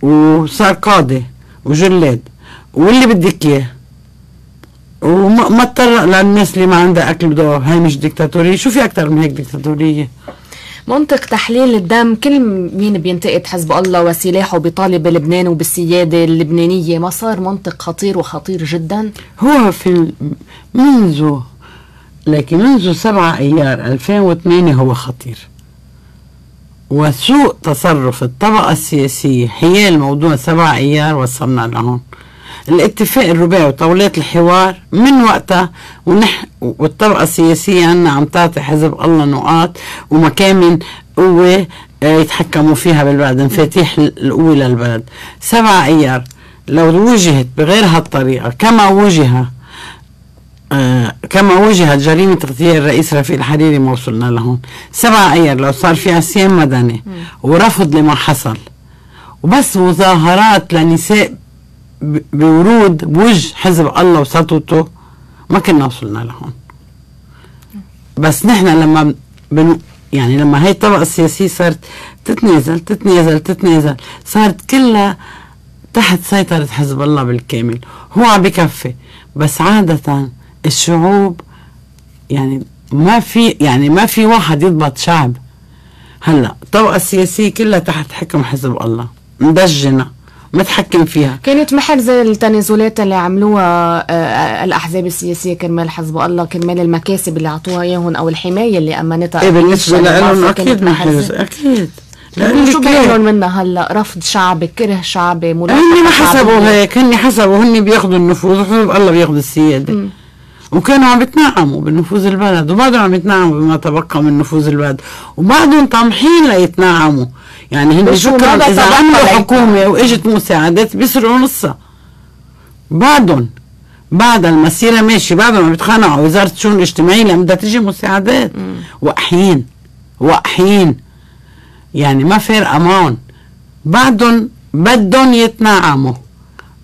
وصار قاضي وجلاد. واللي بدك إياه. وما اضطر للناس اللي ما عندها أكل بدها هاي مش ديكتاتورية. شو في أكثر من هيك ديكتاتورية؟ منطق تحليل الدم كل مين بينتقد حزب الله وسلاحه بيطالب بلبنان وبالسيادة اللبنانية؟ ما صار منطق خطير وخطير جدا؟ هو في منذ لكن منذ 7 أيار 2008 هو خطير. وسوء تصرف الطبقة السياسية حيال موضوع 7 أيار وصلنا لهون. الاتفاق الرباعي وطاولات الحوار من وقتها ونح والطبقة السياسية عنا عم تعطي حزب الله نقاط ومكامن قوة آه، يتحكموا فيها بالبلد. مفاتيح القوة للبلد. سبع أيار. لو وجهت بغير هالطريقة كما وجه آه كما وجهت جريمة اغتيال الرئيس رفيق الحريري ما وصلنا لهون. سبع أيار. لو صار في عصيان مدني ورفض لما حصل وبس مظاهرات لنساء بورود بوجه حزب الله وسطوته. ما كنا وصلنا لهون. بس نحن لما بن يعني لما هي الطبقة السياسية صارت تتنازل تتنازل تتنازل صارت كلها تحت سيطرة حزب الله بالكامل. هو عم بكفي. بس عادة الشعوب يعني ما في يعني ما في واحد يضبط شعب. هلأ الطبقة السياسية كلها تحت حكم حزب الله. مدجنة. متحكم فيها. كانت محل زي التنازلات اللي عملوها آه، آه، الأحزاب السياسية كرمال حزب الله كرمال المكاسب اللي أعطوها إياهم أو الحماية اللي أمنتها. إيه بالنسبة لهم أكيد محل أكيد. لأنه شو بيعملوا منا هلا؟ رفض شعبي كره شعبي هن ما حسبوا هيك هن حسبوا هن بياخذوا النفوذ وحزب الله بياخذ السيادة. وكانوا عم يتنعموا بنفوذ البلد وبعدهم عم يتنعموا بما تبقى من نفوذ البلد. وبعدهم طامحين ليتنعموا يعني هن شكرا تبقى عملوا؟ حكومة وإجت مساعدات بيسرقوا نصها. بعدهم بعد المسيرة ماشي بعدهم عم بيتخانقوا وزارة الشؤون الاجتماعية لما بدها تيجي مساعدات. واحيين واحيين يعني ما فارقه معهم بعدهم بدهم يتنعموا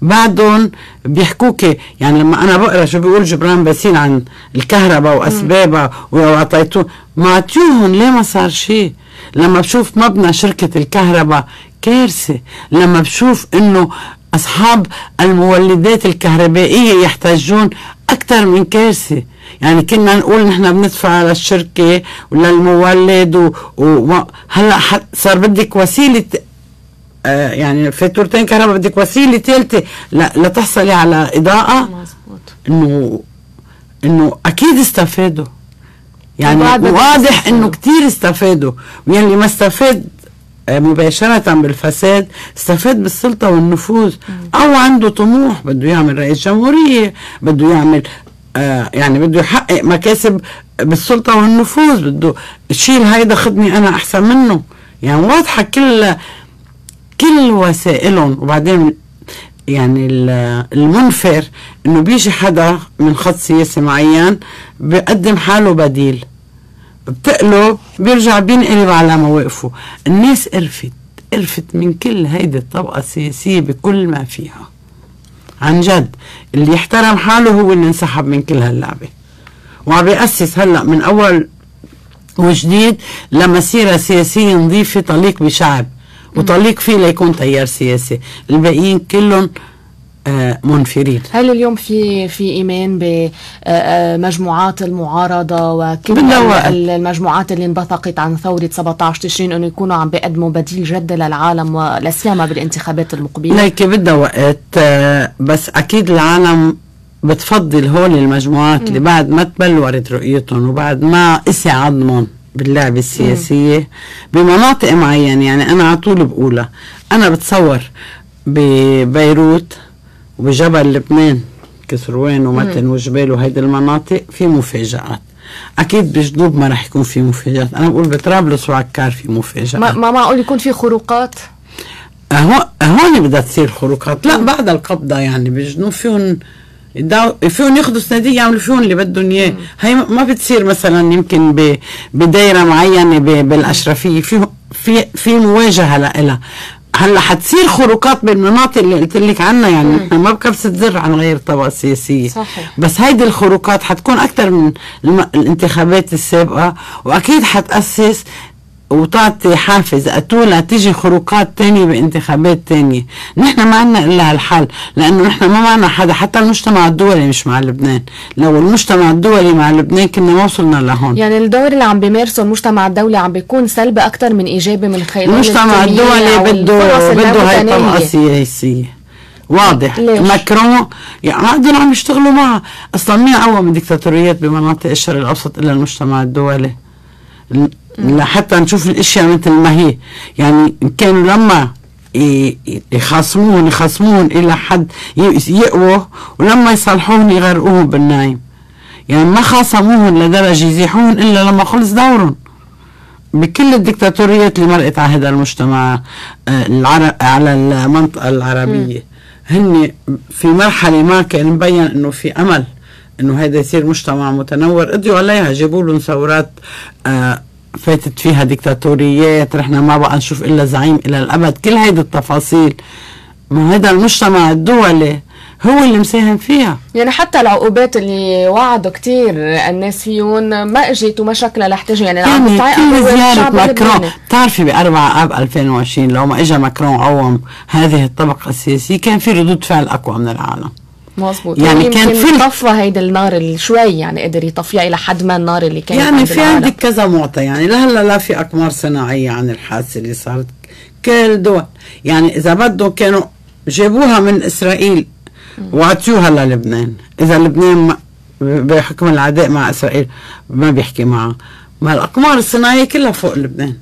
بعدهم بيحكوك يعني لما أنا بقرأ شو بيقول جبران باسيل عن الكهرباء وأسبابها ولو اعطيتوه ما اعطيوهم ليه ما صار شيء لما بشوف مبنى شركة الكهرباء كارثة لما بشوف إنه أصحاب المولدات الكهربائية يحتاجون أكثر من كارثة. يعني كنا نقول نحن بندفع للشركة وللمولد و... و... هلأ صار بدك وسيلة آه، يعني فاتورتين كهرباء بدك وسيلة ثالثة لتحصلي على إضاءة مزبوط إنه إنه أكيد استفادوا. يعني واضح. إنه كتير استفادوا. واللي ما استفاد آه، مباشرة بالفساد استفاد بالسلطة والنفوذ. أو عنده طموح بده يعمل رئيس جمهورية بده يعمل آه يعني بده يحقق مكاسب بالسلطة والنفوذ بده شيل هيدا خدني أنا أحسن منه. يعني واضحة كل كل وسائلهم وبعدين يعني ال- المنفر إنه بيجي حدا من خط سياسي معين بيقدم حاله بديل. بتقلب بيرجع بينقلب على مواقفه. الناس قرفت قرفت من كل هيدي الطبقة السياسية بكل ما فيها. عن جد اللي يحترم حاله هو اللي انسحب من كل هاللعبة. وعم بيأسس هلأ من أول وجديد لمسيرة سياسية نظيفة تليق بشعب. وتليق فيه ليكون تيار سياسي. الباقيين كلهم آه منفرين. هل اليوم في في إيمان بمجموعات المعارضة وكل بدها وقت. ال- المجموعات اللي انبثقت عن ثورة 17 تشرين انه يكونوا عم بيقدموا بديل جد للعالم ولا سيما بالانتخابات المقبلة؟ ليكي بدها وقت آه، بس أكيد العالم بتفضل هول المجموعات اللي بعد ما تبلورت رؤيتهم وبعد ما قسي عظمهم. باللعبة السياسية بمناطق معينة. يعني أنا على طول بقولها أنا بتصور ببيروت وبجبل لبنان كسروان ومتن وجبال وهيدي المناطق في مفاجآت. أكيد بجدوب ما رح يكون في مفاجآت. أنا بقول بطرابلس وعكار في مفاجآت. ما, ما معقول يكون في خروقات؟ هون هون بدها تصير خروقات. لا بعد القبضة يعني بجنوب فيهم فيهم ياخذوا صناديق يعملوا فيهم اللي بدهم إياه. هي ما بتصير مثلا يمكن ب- بدايرة معينة ب- بالأشرفية. في في في مواجهة لها. هلأ حتصير خروقات بالمناطق اللي قلت لك عنها. يعني نحن ما بكبسه زر عن غير الطبقه السياسيه صحيح. بس هيدي الخروقات حتكون أكثر من. الانتخابات السابقة وأكيد حتأسس وتعطي حافز. أتولى تيجي خروقات تانية بانتخابات تانية. نحن ما عنا إلا هالحل لأنه نحن ما معنا حدا. حتى المجتمع الدولي مش مع لبنان. لو المجتمع الدولي مع لبنان كنا ما وصلنا لهون. يعني الدور اللي عم بيمارسه المجتمع الدولي عم بيكون سلبي أكثر من إيجابي من خلال المجتمع الدولي بده بده هاي. الطبقة السياسية واضح. ليش؟ ماكرون يعني عندهم عم يشتغلوا معها أصلا مين قوم الدكتاتوريات بمناطق الشرق الأوسط إلا المجتمع الدولي؟ لحتى نشوف الأشياء مثل ما هي. يعني كانوا لما ي- ي- يخاصموهم يخاصموهم إلى حد يقووا ولما يصلحوهم يغرقوهم بالنايم. يعني ما خاصموهم لدرجة يزيحوهم إلا لما خلص دورهم. بكل الدكتاتوريات اللي مرقت على هذا المجتمع آه، العرب على المنطقة العربية. هن في مرحلة ما كان مبين إنه في أمل. إنه هذا يصير مجتمع متنور قضيوا عليها جابوا لهم ثورات آه، فاتت فيها دكتاتوريات رحنا ما بقى نشوف إلا زعيم إلى الأبد. كل هيدي التفاصيل. ما هذا المجتمع الدولي هو اللي مساهم فيها. يعني حتى العقوبات اللي وعدوا كتير الناس فيهم ما اجت وما شكلها رح تجي. يعني, عم يعني كل زيارة ماكرون. بتعرفي ب 4 آب 2020 لو ما اجى ماكرون عوم هذه الطبقة السياسية كان في ردود فعل أقوى من العالم. مزبوط يعني يعني كان في- طفى هيدي النار اللي شوي يعني قدر يطفيها إلى حد ما النار اللي كانت يعني في. عندك كذا معطى يعني لهلا لا في أقمار صناعية عن الحادثة اللي صارت. كل دول يعني إذا بدهم كانوا جابوها من إسرائيل وعطيوها للبنان. إذا لبنان بحكم العداء مع إسرائيل ما بيحكي معها ما الأقمار الصناعية كلها فوق لبنان.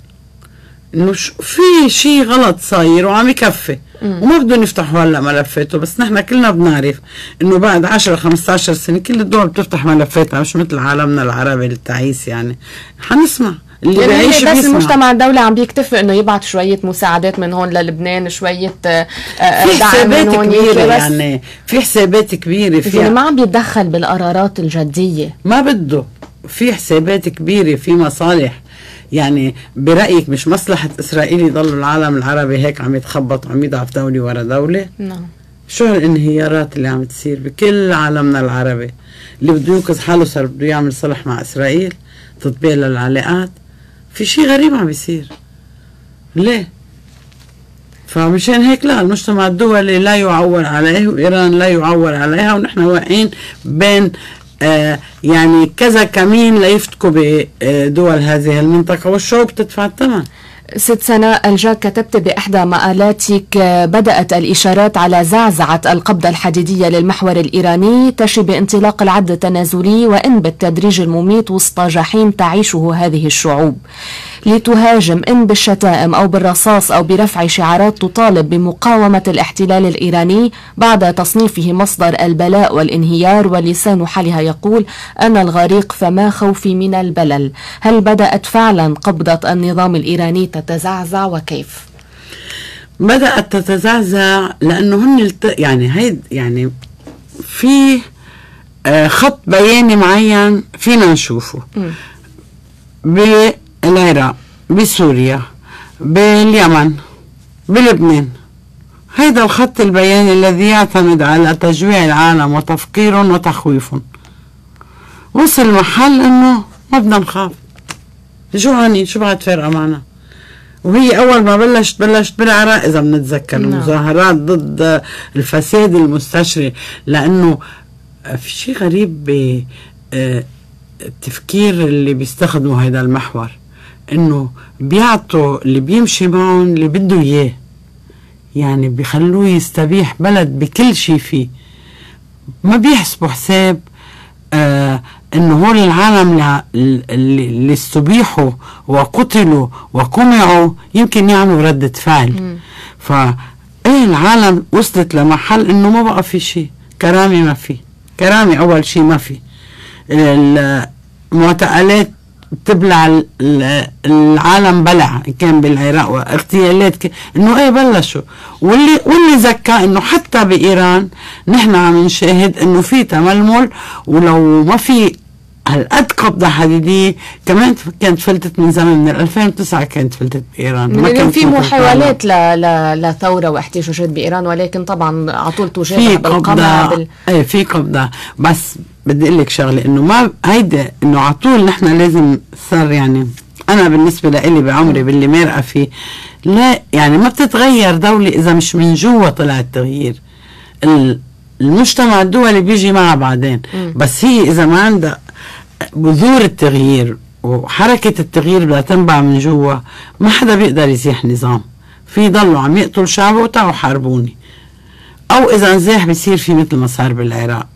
إنه في شيء غلط صاير وعم يكفي. وما بدهم يفتحوا هلا ملفاته بس نحن كلنا بنعرف إنه بعد 10 15 سنة كل الدول بتفتح ملفاتها مش مثل عالمنا العربي التعيس يعني. حنسمع. اللي يعني بيعيش بس بيسمع. المجتمع الدولي عم بيكتفي إنه يبعث شوية مساعدات من هون للبنان شوية آه، آه، في حسابات كبيرة يعني. في حسابات كبيرة في يعني ما عم بيتدخل بالقرارات الجدية. ما بده. في حسابات كبيرة في مصالح. يعني برأيك مش مصلحة إسرائيل يضل العالم العربي هيك عم يتخبط وعم يضعف دولة ورا دولة؟ نعم. شو هالانهيارات اللي عم تصير بكل عالمنا العربي؟ اللي بده ينقذ حاله صار بده يعمل صلح مع إسرائيل تطبيق للعلاقات؟ في شيء غريب عم بيصير ليه؟ فمشان هيك لا المجتمع الدولي لا يعول عليه وإيران لا يعول عليها ونحن واقعين بين يعني كذا كمين ليفتكوا بدول هذه المنطقة والشعوب تدفع الثمن. ست سناء الجاك كتبت بإحدى مقالاتك بدأت الإشارات على زعزعة القبضة الحديدية للمحور الإيراني تشي بانطلاق العد التنازلي وإن بالتدريج المميت وسط جحيم تعيشه هذه الشعوب. لتهاجم إن بالشتائم أو بالرصاص أو برفع شعارات تطالب بمقاومة الاحتلال الإيراني بعد تصنيفه مصدر البلاء والانهيار ولسان حالها يقول أنا الغريق فما خوفي من البلل. هل بدأت فعلا قبضة النظام الإيراني تتزعزع وكيف؟ بدأت تتزعزع لأنه هن الت... يعني هيد يعني في آه، خط بياني معين فينا نشوفه. بالعراق بسوريا باليمن بلبنان. هيدا الخط البياني الذي يعتمد على تجويع العالم وتفكيرهم وتخويفهم وصل محل إنه ما بدنا نخاف جوعانين شو بعد فارقه معنا؟ وهي أول ما بلشت بلشت بالعراق إذا بنتذكر نعم. المظاهرات ضد الفساد المستشري. لأنه في شيء غريب بالتفكير اللي بيستخدموا هذا المحور. إنه بيعطوا اللي بيمشي معهم اللي بده إياه. يعني بيخلوه يستبيح بلد بكل شيء فيه. ما بيحسبوا حساب آه إنه هول العالم اللي استبيحوا وقتلوا وقمعوا يمكن يعملوا ردة فعل. ف إيه العالم وصلت لمحل إنه ما بقى في شيء كرامة ما في. كرامة أول شيء ما في. المعتقلات تبلع العالم بلع كان بالعراق واغتيالات إنه إيه بلشوا. واللي واللي ذكى إنه حتى بإيران نحن عم نشاهد إنه في تململ ولو ما في هالقد قبضة حديدية كمان كانت فلتت من زمان من 2009 كانت فلتت بإيران. ما كان في محاولات ل... ل... لثورة واحتجاجات بإيران ولكن طبعا على طول تجابه بالقمع بال... إيه في قبضة. بس بدي أقول لك شغلة إنه ما هيدا إنه على طول نحن لازم صار يعني أنا بالنسبة لإلي بعمري باللي مارقة فيه لا يعني ما بتتغير دولة إذا مش من جوا طلع التغيير. المجتمع الدولي بيجي معها بعدين. بس هي إذا ما عندها بذور التغيير وحركة التغيير بدها تنبع من جوا ما حدا بيقدر يزيح نظام. في ضلوا عم يقتل شعبه وتعوا حاربوني. أو إذا انزاح بيصير في مثل ما صار بالعراق.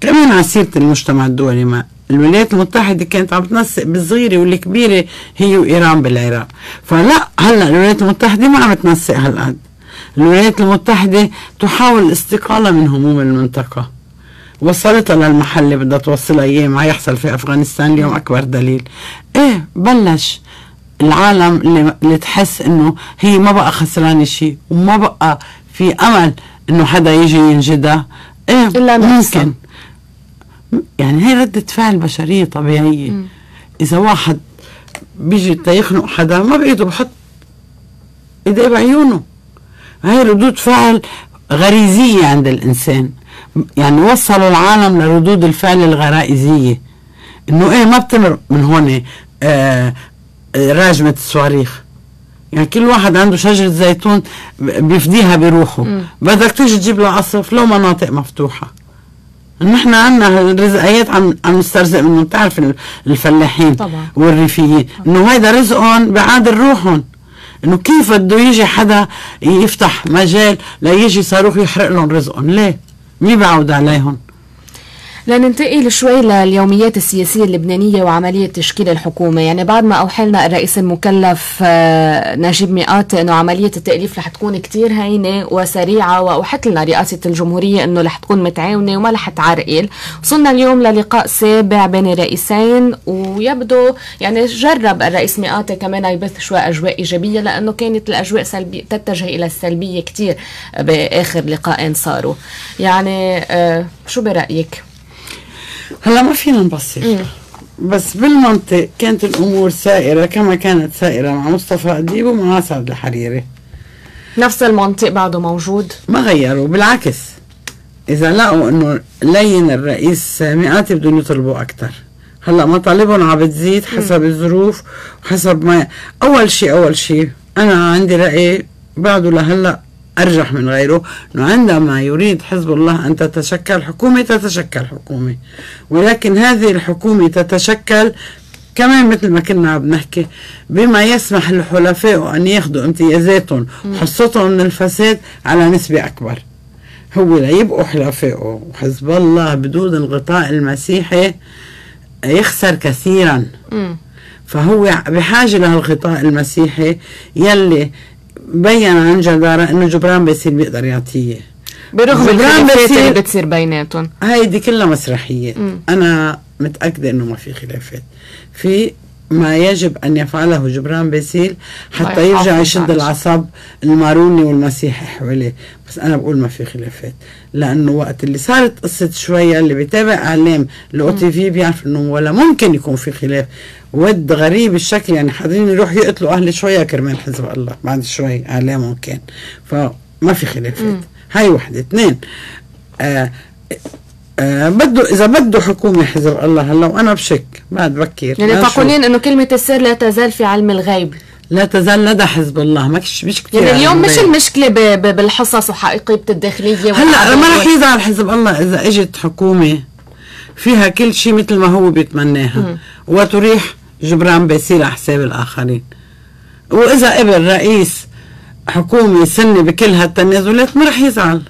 كمان على سيرة المجتمع الدولي ما. الولايات المتحدة كانت عم تنسق بالصغيرة والكبيرة هي وإيران بالعراق. فلا هلأ الولايات المتحدة ما عم تنسق هالقد. الولايات المتحدة تحاول الاستقالة من هموم المنطقة. وصلتها للمحل اللي بدها توصلها إياه ما يحصل في أفغانستان اليوم أكبر دليل. إيه بلش العالم اللي, اللي تحس إنه هي ما بقى خسرانه شيء وما بقى في أمل إنه حدا يجي ينجدها. إيه ممكن. يعني هي ردة فعل بشرية طبيعية. م. إذا واحد بيجي تيخنق حدا ما بإيده بحط إيديه بعيونه. هاي ردود فعل غريزية عند الإنسان. يعني وصلوا العالم لردود الفعل الغرائزية. إنه إيه ما بتمر من هون آه راجمة الصواريخ. يعني كل واحد عنده شجرة زيتون بيفديها بروحه. بدك تيجي تجيب له عصف لو مناطق مفتوحة. نحن عندنا الرزقيات عم عم نسترزق منهم بتعرف الفلاحين طبعا. والريفيين. إنه هيدا رزقهم بعادل روحهم إنه كيف بده يجي حدا يفتح مجال ليجي صاروخ يحرق لهم رزقهم؟ ليه؟ مين بيعود عليهم؟ لننتقل شوي لليوميات السياسية اللبنانية وعملية تشكيل الحكومة. يعني بعد ما أوحلنا الرئيس المكلف آه، نجيب مئات أنه عملية التأليف رح تكون كتير هينة وسريعة وأوحت لنا رئاسة الجمهورية أنه رح تكون متعاونة وما رح تعرقل. وصلنا اليوم للقاء سابع بين الرئيسين ويبدو يعني جرب الرئيس مئات كمان يبث شوي أجواء إيجابية لأنه كانت الأجواء سلبية تتجه إلى السلبية كتير بآخر لقاءين صاروا. يعني آه، شو برأيك؟ هلا ما فينا نبصر. بس بالمنطق كانت الأمور سائرة كما كانت سائرة مع مصطفى أديب ومع سعد الحريري. نفس المنطق بعده موجود؟ ما غيروا بالعكس. إذا لقوا إنه لين الرئيس مئات بدهم يطلبوا أكثر هلا مطالبهم عم بتزيد حسب م. الظروف وحسب ما أول شيء أول شيء أنا عندي رأي بعده لهلا. أرجح من غيره أنه عندما يريد حزب الله أن تتشكل حكومة تتشكل حكومة. ولكن هذه الحكومة تتشكل كمان مثل ما كنا عم نحكي بما يسمح لحلفائه أن ياخذوا امتيازاتهم وحصتهم من الفساد على نسبة أكبر. هو ليبقوا حلفائه وحزب الله بدون الغطاء المسيحي يخسر كثيرا. فهو بحاجة لهالغطاء المسيحي يلي بين عن جدارة إنه جبران باسيل بيقدر يعطيه. برغم الخلافات اللي بتصير بيناتهم. هيدي كلها مسرحيات أنا متأكدة إنه ما في خلافات. في ما يجب أن يفعله جبران باسيل حتى يرجع يشد العصب الماروني والمسيحي حواليه. بس أنا بقول ما في خلافات لأنه وقت اللي صارت قصة شويا اللي بيتابع أعلام ال OTV بيعرف إنه ولا ممكن يكون في خلاف. ود غريب الشكل يعني حاضرين يروحوا يقتلوا أهل شويا كرمال حزب الله بعد شوي اعلامهم كان فما في خلافات. هاي وحدة. اثنين آه آه بده إذا بده حكومة حزب الله هلا وأنا بشك بعد بكير. يعني تقولين إنه كلمة السر لا تزال في علم الغيب. لا تزال لدى حزب الله مش مش كثير يعني اليوم مش المشكلة بالحصص وحقيقيه الداخلية هلا ما رح يزعل حزب الله إذا إجت حكومة فيها كل شيء مثل ما هو بيتمناها وتريح جبران بيصير على حساب الآخرين. وإذا قبل رئيس حكومة سني بكل هالتنازلات ما رح يزعل.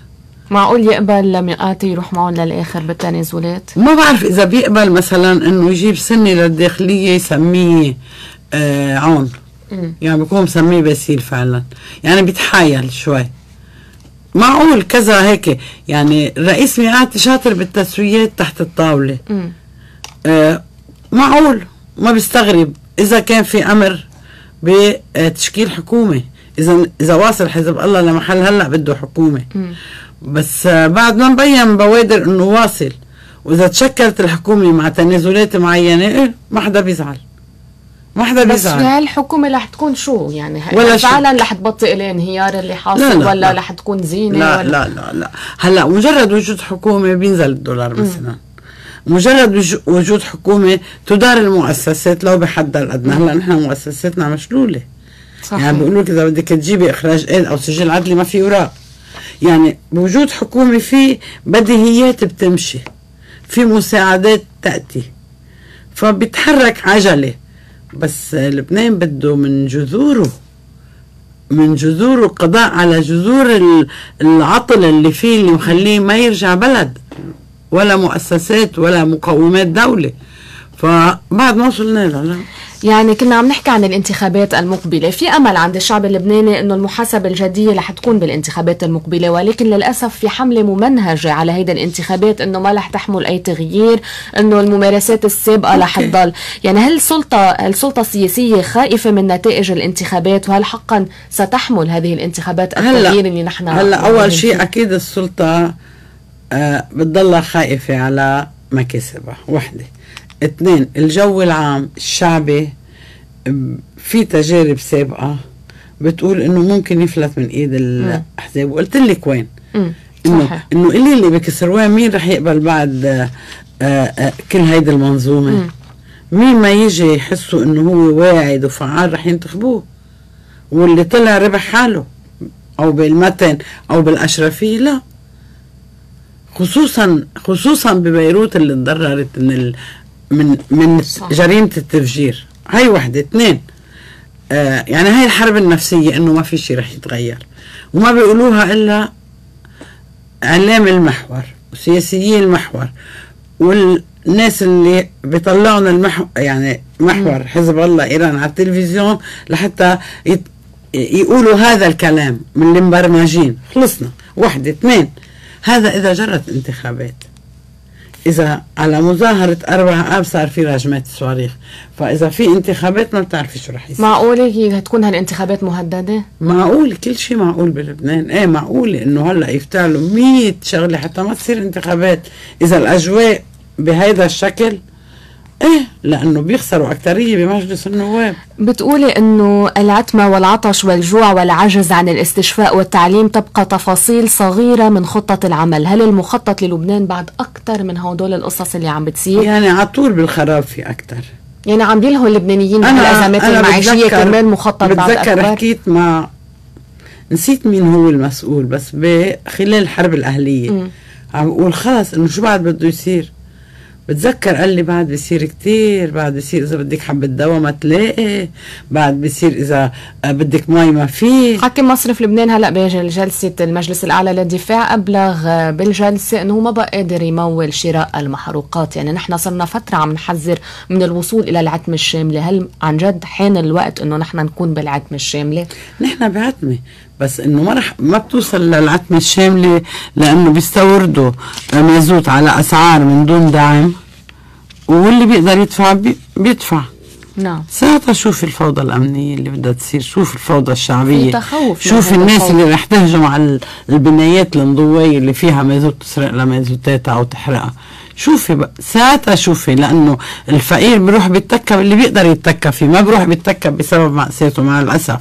معقول يقبل لمئات يروح معهم للآخر بالتنازلات؟ ما بعرف إذا بيقبل مثلا إنه يجيب سني للداخلية يسميه آه عون. يعني بيكون مسميه باسيل فعلا. يعني بيتحايل شوي. معقول كذا هيك. يعني الرئيس مئات شاطر بالتسويات تحت الطاولة. آه معقول. ما بيستغرب. إذا كان في أمر بتشكيل حكومة. إذا إذا واصل حزب الله لمحل هلأ بده حكومة. بس بعد ما مبين بوادر إنه واصل وإذا تشكلت الحكومة مع تنازلات معينة إيه ما حدا بيزعل. ما حدا بيزعل. بس الحكومة رح تكون شو؟ يعني ولا فعلا رح تبطئ الانهيار اللي حاصل لا لا ولا رح تكون زينة لا ولا؟ لا لا لا. هلأ مجرد وجود حكومة بينزل الدولار مثلا. مجرد وجود حكومة تدار المؤسسات لو بحدها الأدنى. هلأ نحن مؤسساتنا مشلولة. صحيح. يعني بيقولوا لك إذا بدك تجيبي إخراج آل أو سجل عدلي ما في أوراق يعني بوجود حكومة في بديهيات بتمشي في مساعدات تأتي. فبتحرك عجلة بس لبنان بده من جذوره من جذور القضاء على جذور العطل اللي فيه اللي مخليه ما يرجع بلد ولا مؤسسات ولا مقومات دولة. فبعد ما وصلنا لها يعني كنا عم نحكي عن الانتخابات المقبلة. في أمل عند الشعب اللبناني إنه المحاسبة الجدية رح تكون بالانتخابات المقبلة ولكن للأسف في حملة ممنهجة على هيدا الانتخابات إنه ما رح تحمل أي تغيير إنه الممارسات السابقة رح تضل. يعني هل السلطة السلطة السياسية خائفة من نتائج الانتخابات؟ وهل حقا ستحمل هذه الانتخابات التغيير اللي نحن هلأ أول شيء أكيد السلطة آه بتضلها خايفة على مكاسبها وحدة. اثنين الجو العام الشعبي في تجارب سابقة. بتقول إنه ممكن يفلت من إيد الأحزاب. وقلت لك وين؟ إنه إنه اللي اللي بكسروان مين رح يقبل بعد آآ آه، آآ آه، كل هيدي المنظومة؟ مم. مين ما يجي يحسوا إنه هو واعد وفعال رح ينتخبوه؟ واللي طلع ربح حاله. أو بالمتن أو بالأشرفية لا. خصوصا خصوصا ببيروت اللي تضررت من من من صح. جريمة التفجير. هاي وحدة اثنين. آه يعني هاي الحرب النفسية إنه ما في شيء رح يتغير. وما بيقولوها إلا اعلام المحور وسياسيي المحور. والناس اللي بيطلعون المحور يعني محور حزب الله إيران على التلفزيون لحتى يت يقولوا هذا الكلام من المبرمجين خلصنا. واحدة اثنين. هذا إذا جرت انتخابات. إذا على مظاهرة أربعة آب صار في رجمات الصواريخ فإذا في انتخابات ما بتعرفي شو رح يصير. معقولة هي تكون هالانتخابات مهددة؟ معقول كل شيء معقول بلبنان. إيه معقول إنه هلأ يفتعلوا 100 شغلة حتى ما تصير انتخابات. إذا الأجواء بهذا الشكل إيه لأنه بيخسروا اكثريه بمجلس النواب. بتقولي إنه العتمة والعطش والجوع والعجز عن الاستشفاء والتعليم تبقى تفاصيل صغيرة من خطة العمل. هل المخطط للبنان بعد أكثر من هدول القصص اللي عم بتصير؟ يعني على طول بالخراب في أكثر يعني عم بيلهوا اللبنانيين بهالأزمات المعيشية كرمال مخطط بعد بتذكر حكيت مع نسيت مين هو المسؤول بس بخلال الحرب الأهلية. مم. عم بقول خلص إنه شو بعد بده يصير؟ بتذكر قال لي بعد بيصير كتير بعد بيصير إذا بدك حبه دواء ما تلاقي بعد بيصير إذا آه، بدك مي ما في. حاكم مصرف لبنان هلا بجلسة المجلس الأعلى للدفاع أبلغ بالجلسة أنه ما بقى قادر يمول شراء المحروقات. يعني نحن صرنا فترة عم نحذر من الوصول إلى العتمة الشاملة. هل عن جد حان الوقت أنه نحن نكون بالعتمة الشاملة؟ نحن بعتمة. بس إنه ما رح ما بتوصل للعتمة الشاملة لأنه بيستوردوا مازوت على أسعار من دون دعم واللي بيقدر يدفع بي بيدفع. نعم. ساعتها شوف الفوضى الأمنية اللي بدها تصير شوف الفوضى الشعبية في تخوف شوف الناس الخوف. اللي رح تهجم على ال- البنايات الانضوية اللي فيها مازوت تسرق لها مازوتاتها أو تحرقها. شوفي بقى ساعتها شوفي لأنه الفقير بيروح بيتكى باللي بيقدر يتكى فيه ما بيروح بيتكى بسبب مأساته مع الأسف.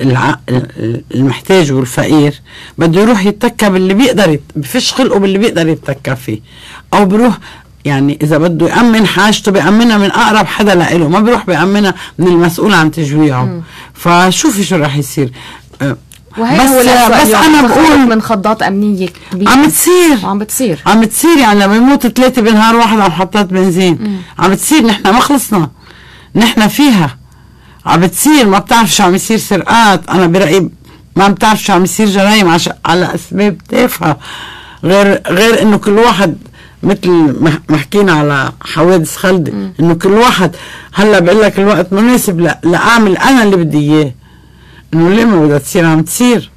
الع... ال- المحتاج والفقير بده يروح يتكى باللي بيقدر يت... بفش خلقه باللي بيقدر يتكى فيه. أو بيروح يعني إذا بده يأمن حاجته بيأمنها من أقرب حدا لإله ما بيروح بيأمنها من المسؤول عن تجويعه. فشوفي شو رح يصير. أه، وهي بس بس. أنا بقول من خضات أمنية كبيرة. عم تصير. وعم بتصير. عم تصير يعني لما يموت ثلاثة بنهار واحد على محطات بنزين. عم تصير نحن ما خلصنا. نحن فيها. عم بتصير ما بتعرف شو عم يصير سرقات. أنا برأيي ما بتعرف شو عم يصير جرائم عش... على أسباب تافهة. غير غير إنه كل واحد مثل ما ما حكينا على حوادث خلدي إنه كل واحد هلأ بقول لك الوقت مناسب لا لأعمل أنا اللي بدي إياه. ما بدها تصير عم تصير.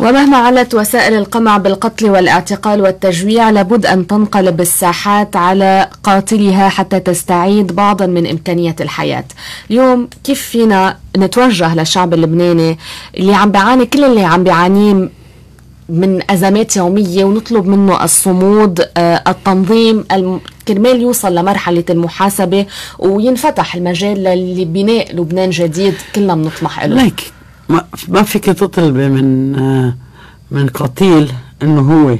ومهما علت وسائل القمع بالقتل والاعتقال والتجويع لابد أن تنقلب الساحات على قاتلها حتى تستعيد بعضا من إمكانية الحياة. اليوم كيف فينا نتوجه للشعب اللبناني اللي عم بيعاني كل اللي عم بيعانيه من أزمات يومية ونطلب منه الصمود آه، التنظيم الم- كرمال يوصل لمرحلة المحاسبة وينفتح المجال لبناء لبنان جديد كلنا بنطمح له ما, ما فيك تطلبي من من قتيل إنه هو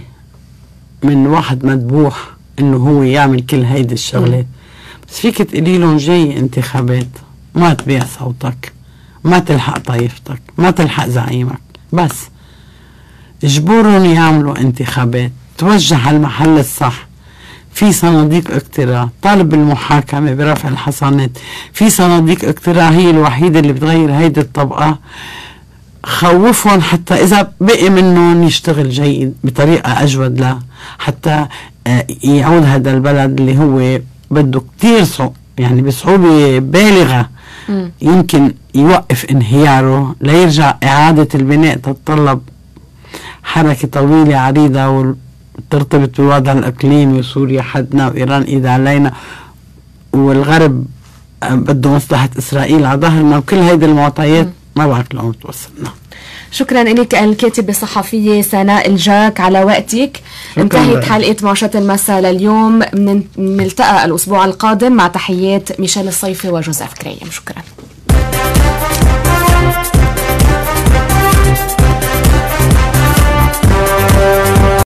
من واحد مذبوح إنه هو يعمل كل هيدي الشغلات. بس فيك تقولي لهم جاي انتخابات ما تبيع صوتك ما تلحق طائفتك ما تلحق زعيمك بس اجبرهم يعملوا انتخابات توجه على المحل الصح. في صناديق اقتراع. طالب المحاكمة برفع الحصانات. في صناديق اقتراع هي الوحيدة اللي بتغير هيدي الطبقة. خوفهم حتى إذا بقي منهم يشتغل جيد بطريقة أجود له حتى آه، يعود هذا البلد اللي هو بده كتير صعب يعني بصعوبة بالغة. يمكن يوقف انهياره ليرجع إعادة البناء تتطلب حركة طويلة عريضة وترتبط بالوضع الإقليمي وسوريا حدنا وإيران إيد علينا والغرب آه، بده مصلحة إسرائيل على ظهرنا وكل هيدي المعطيات ما بعرف لو توصلنا. شكرا لك الكاتبة الصحفية سناء الجاك على وقتك. انتهت. حلقة معشة المساء لليوم نلتقى الأسبوع القادم مع تحيات ميشيل الصيفي وجوزيف كريم. شكرا.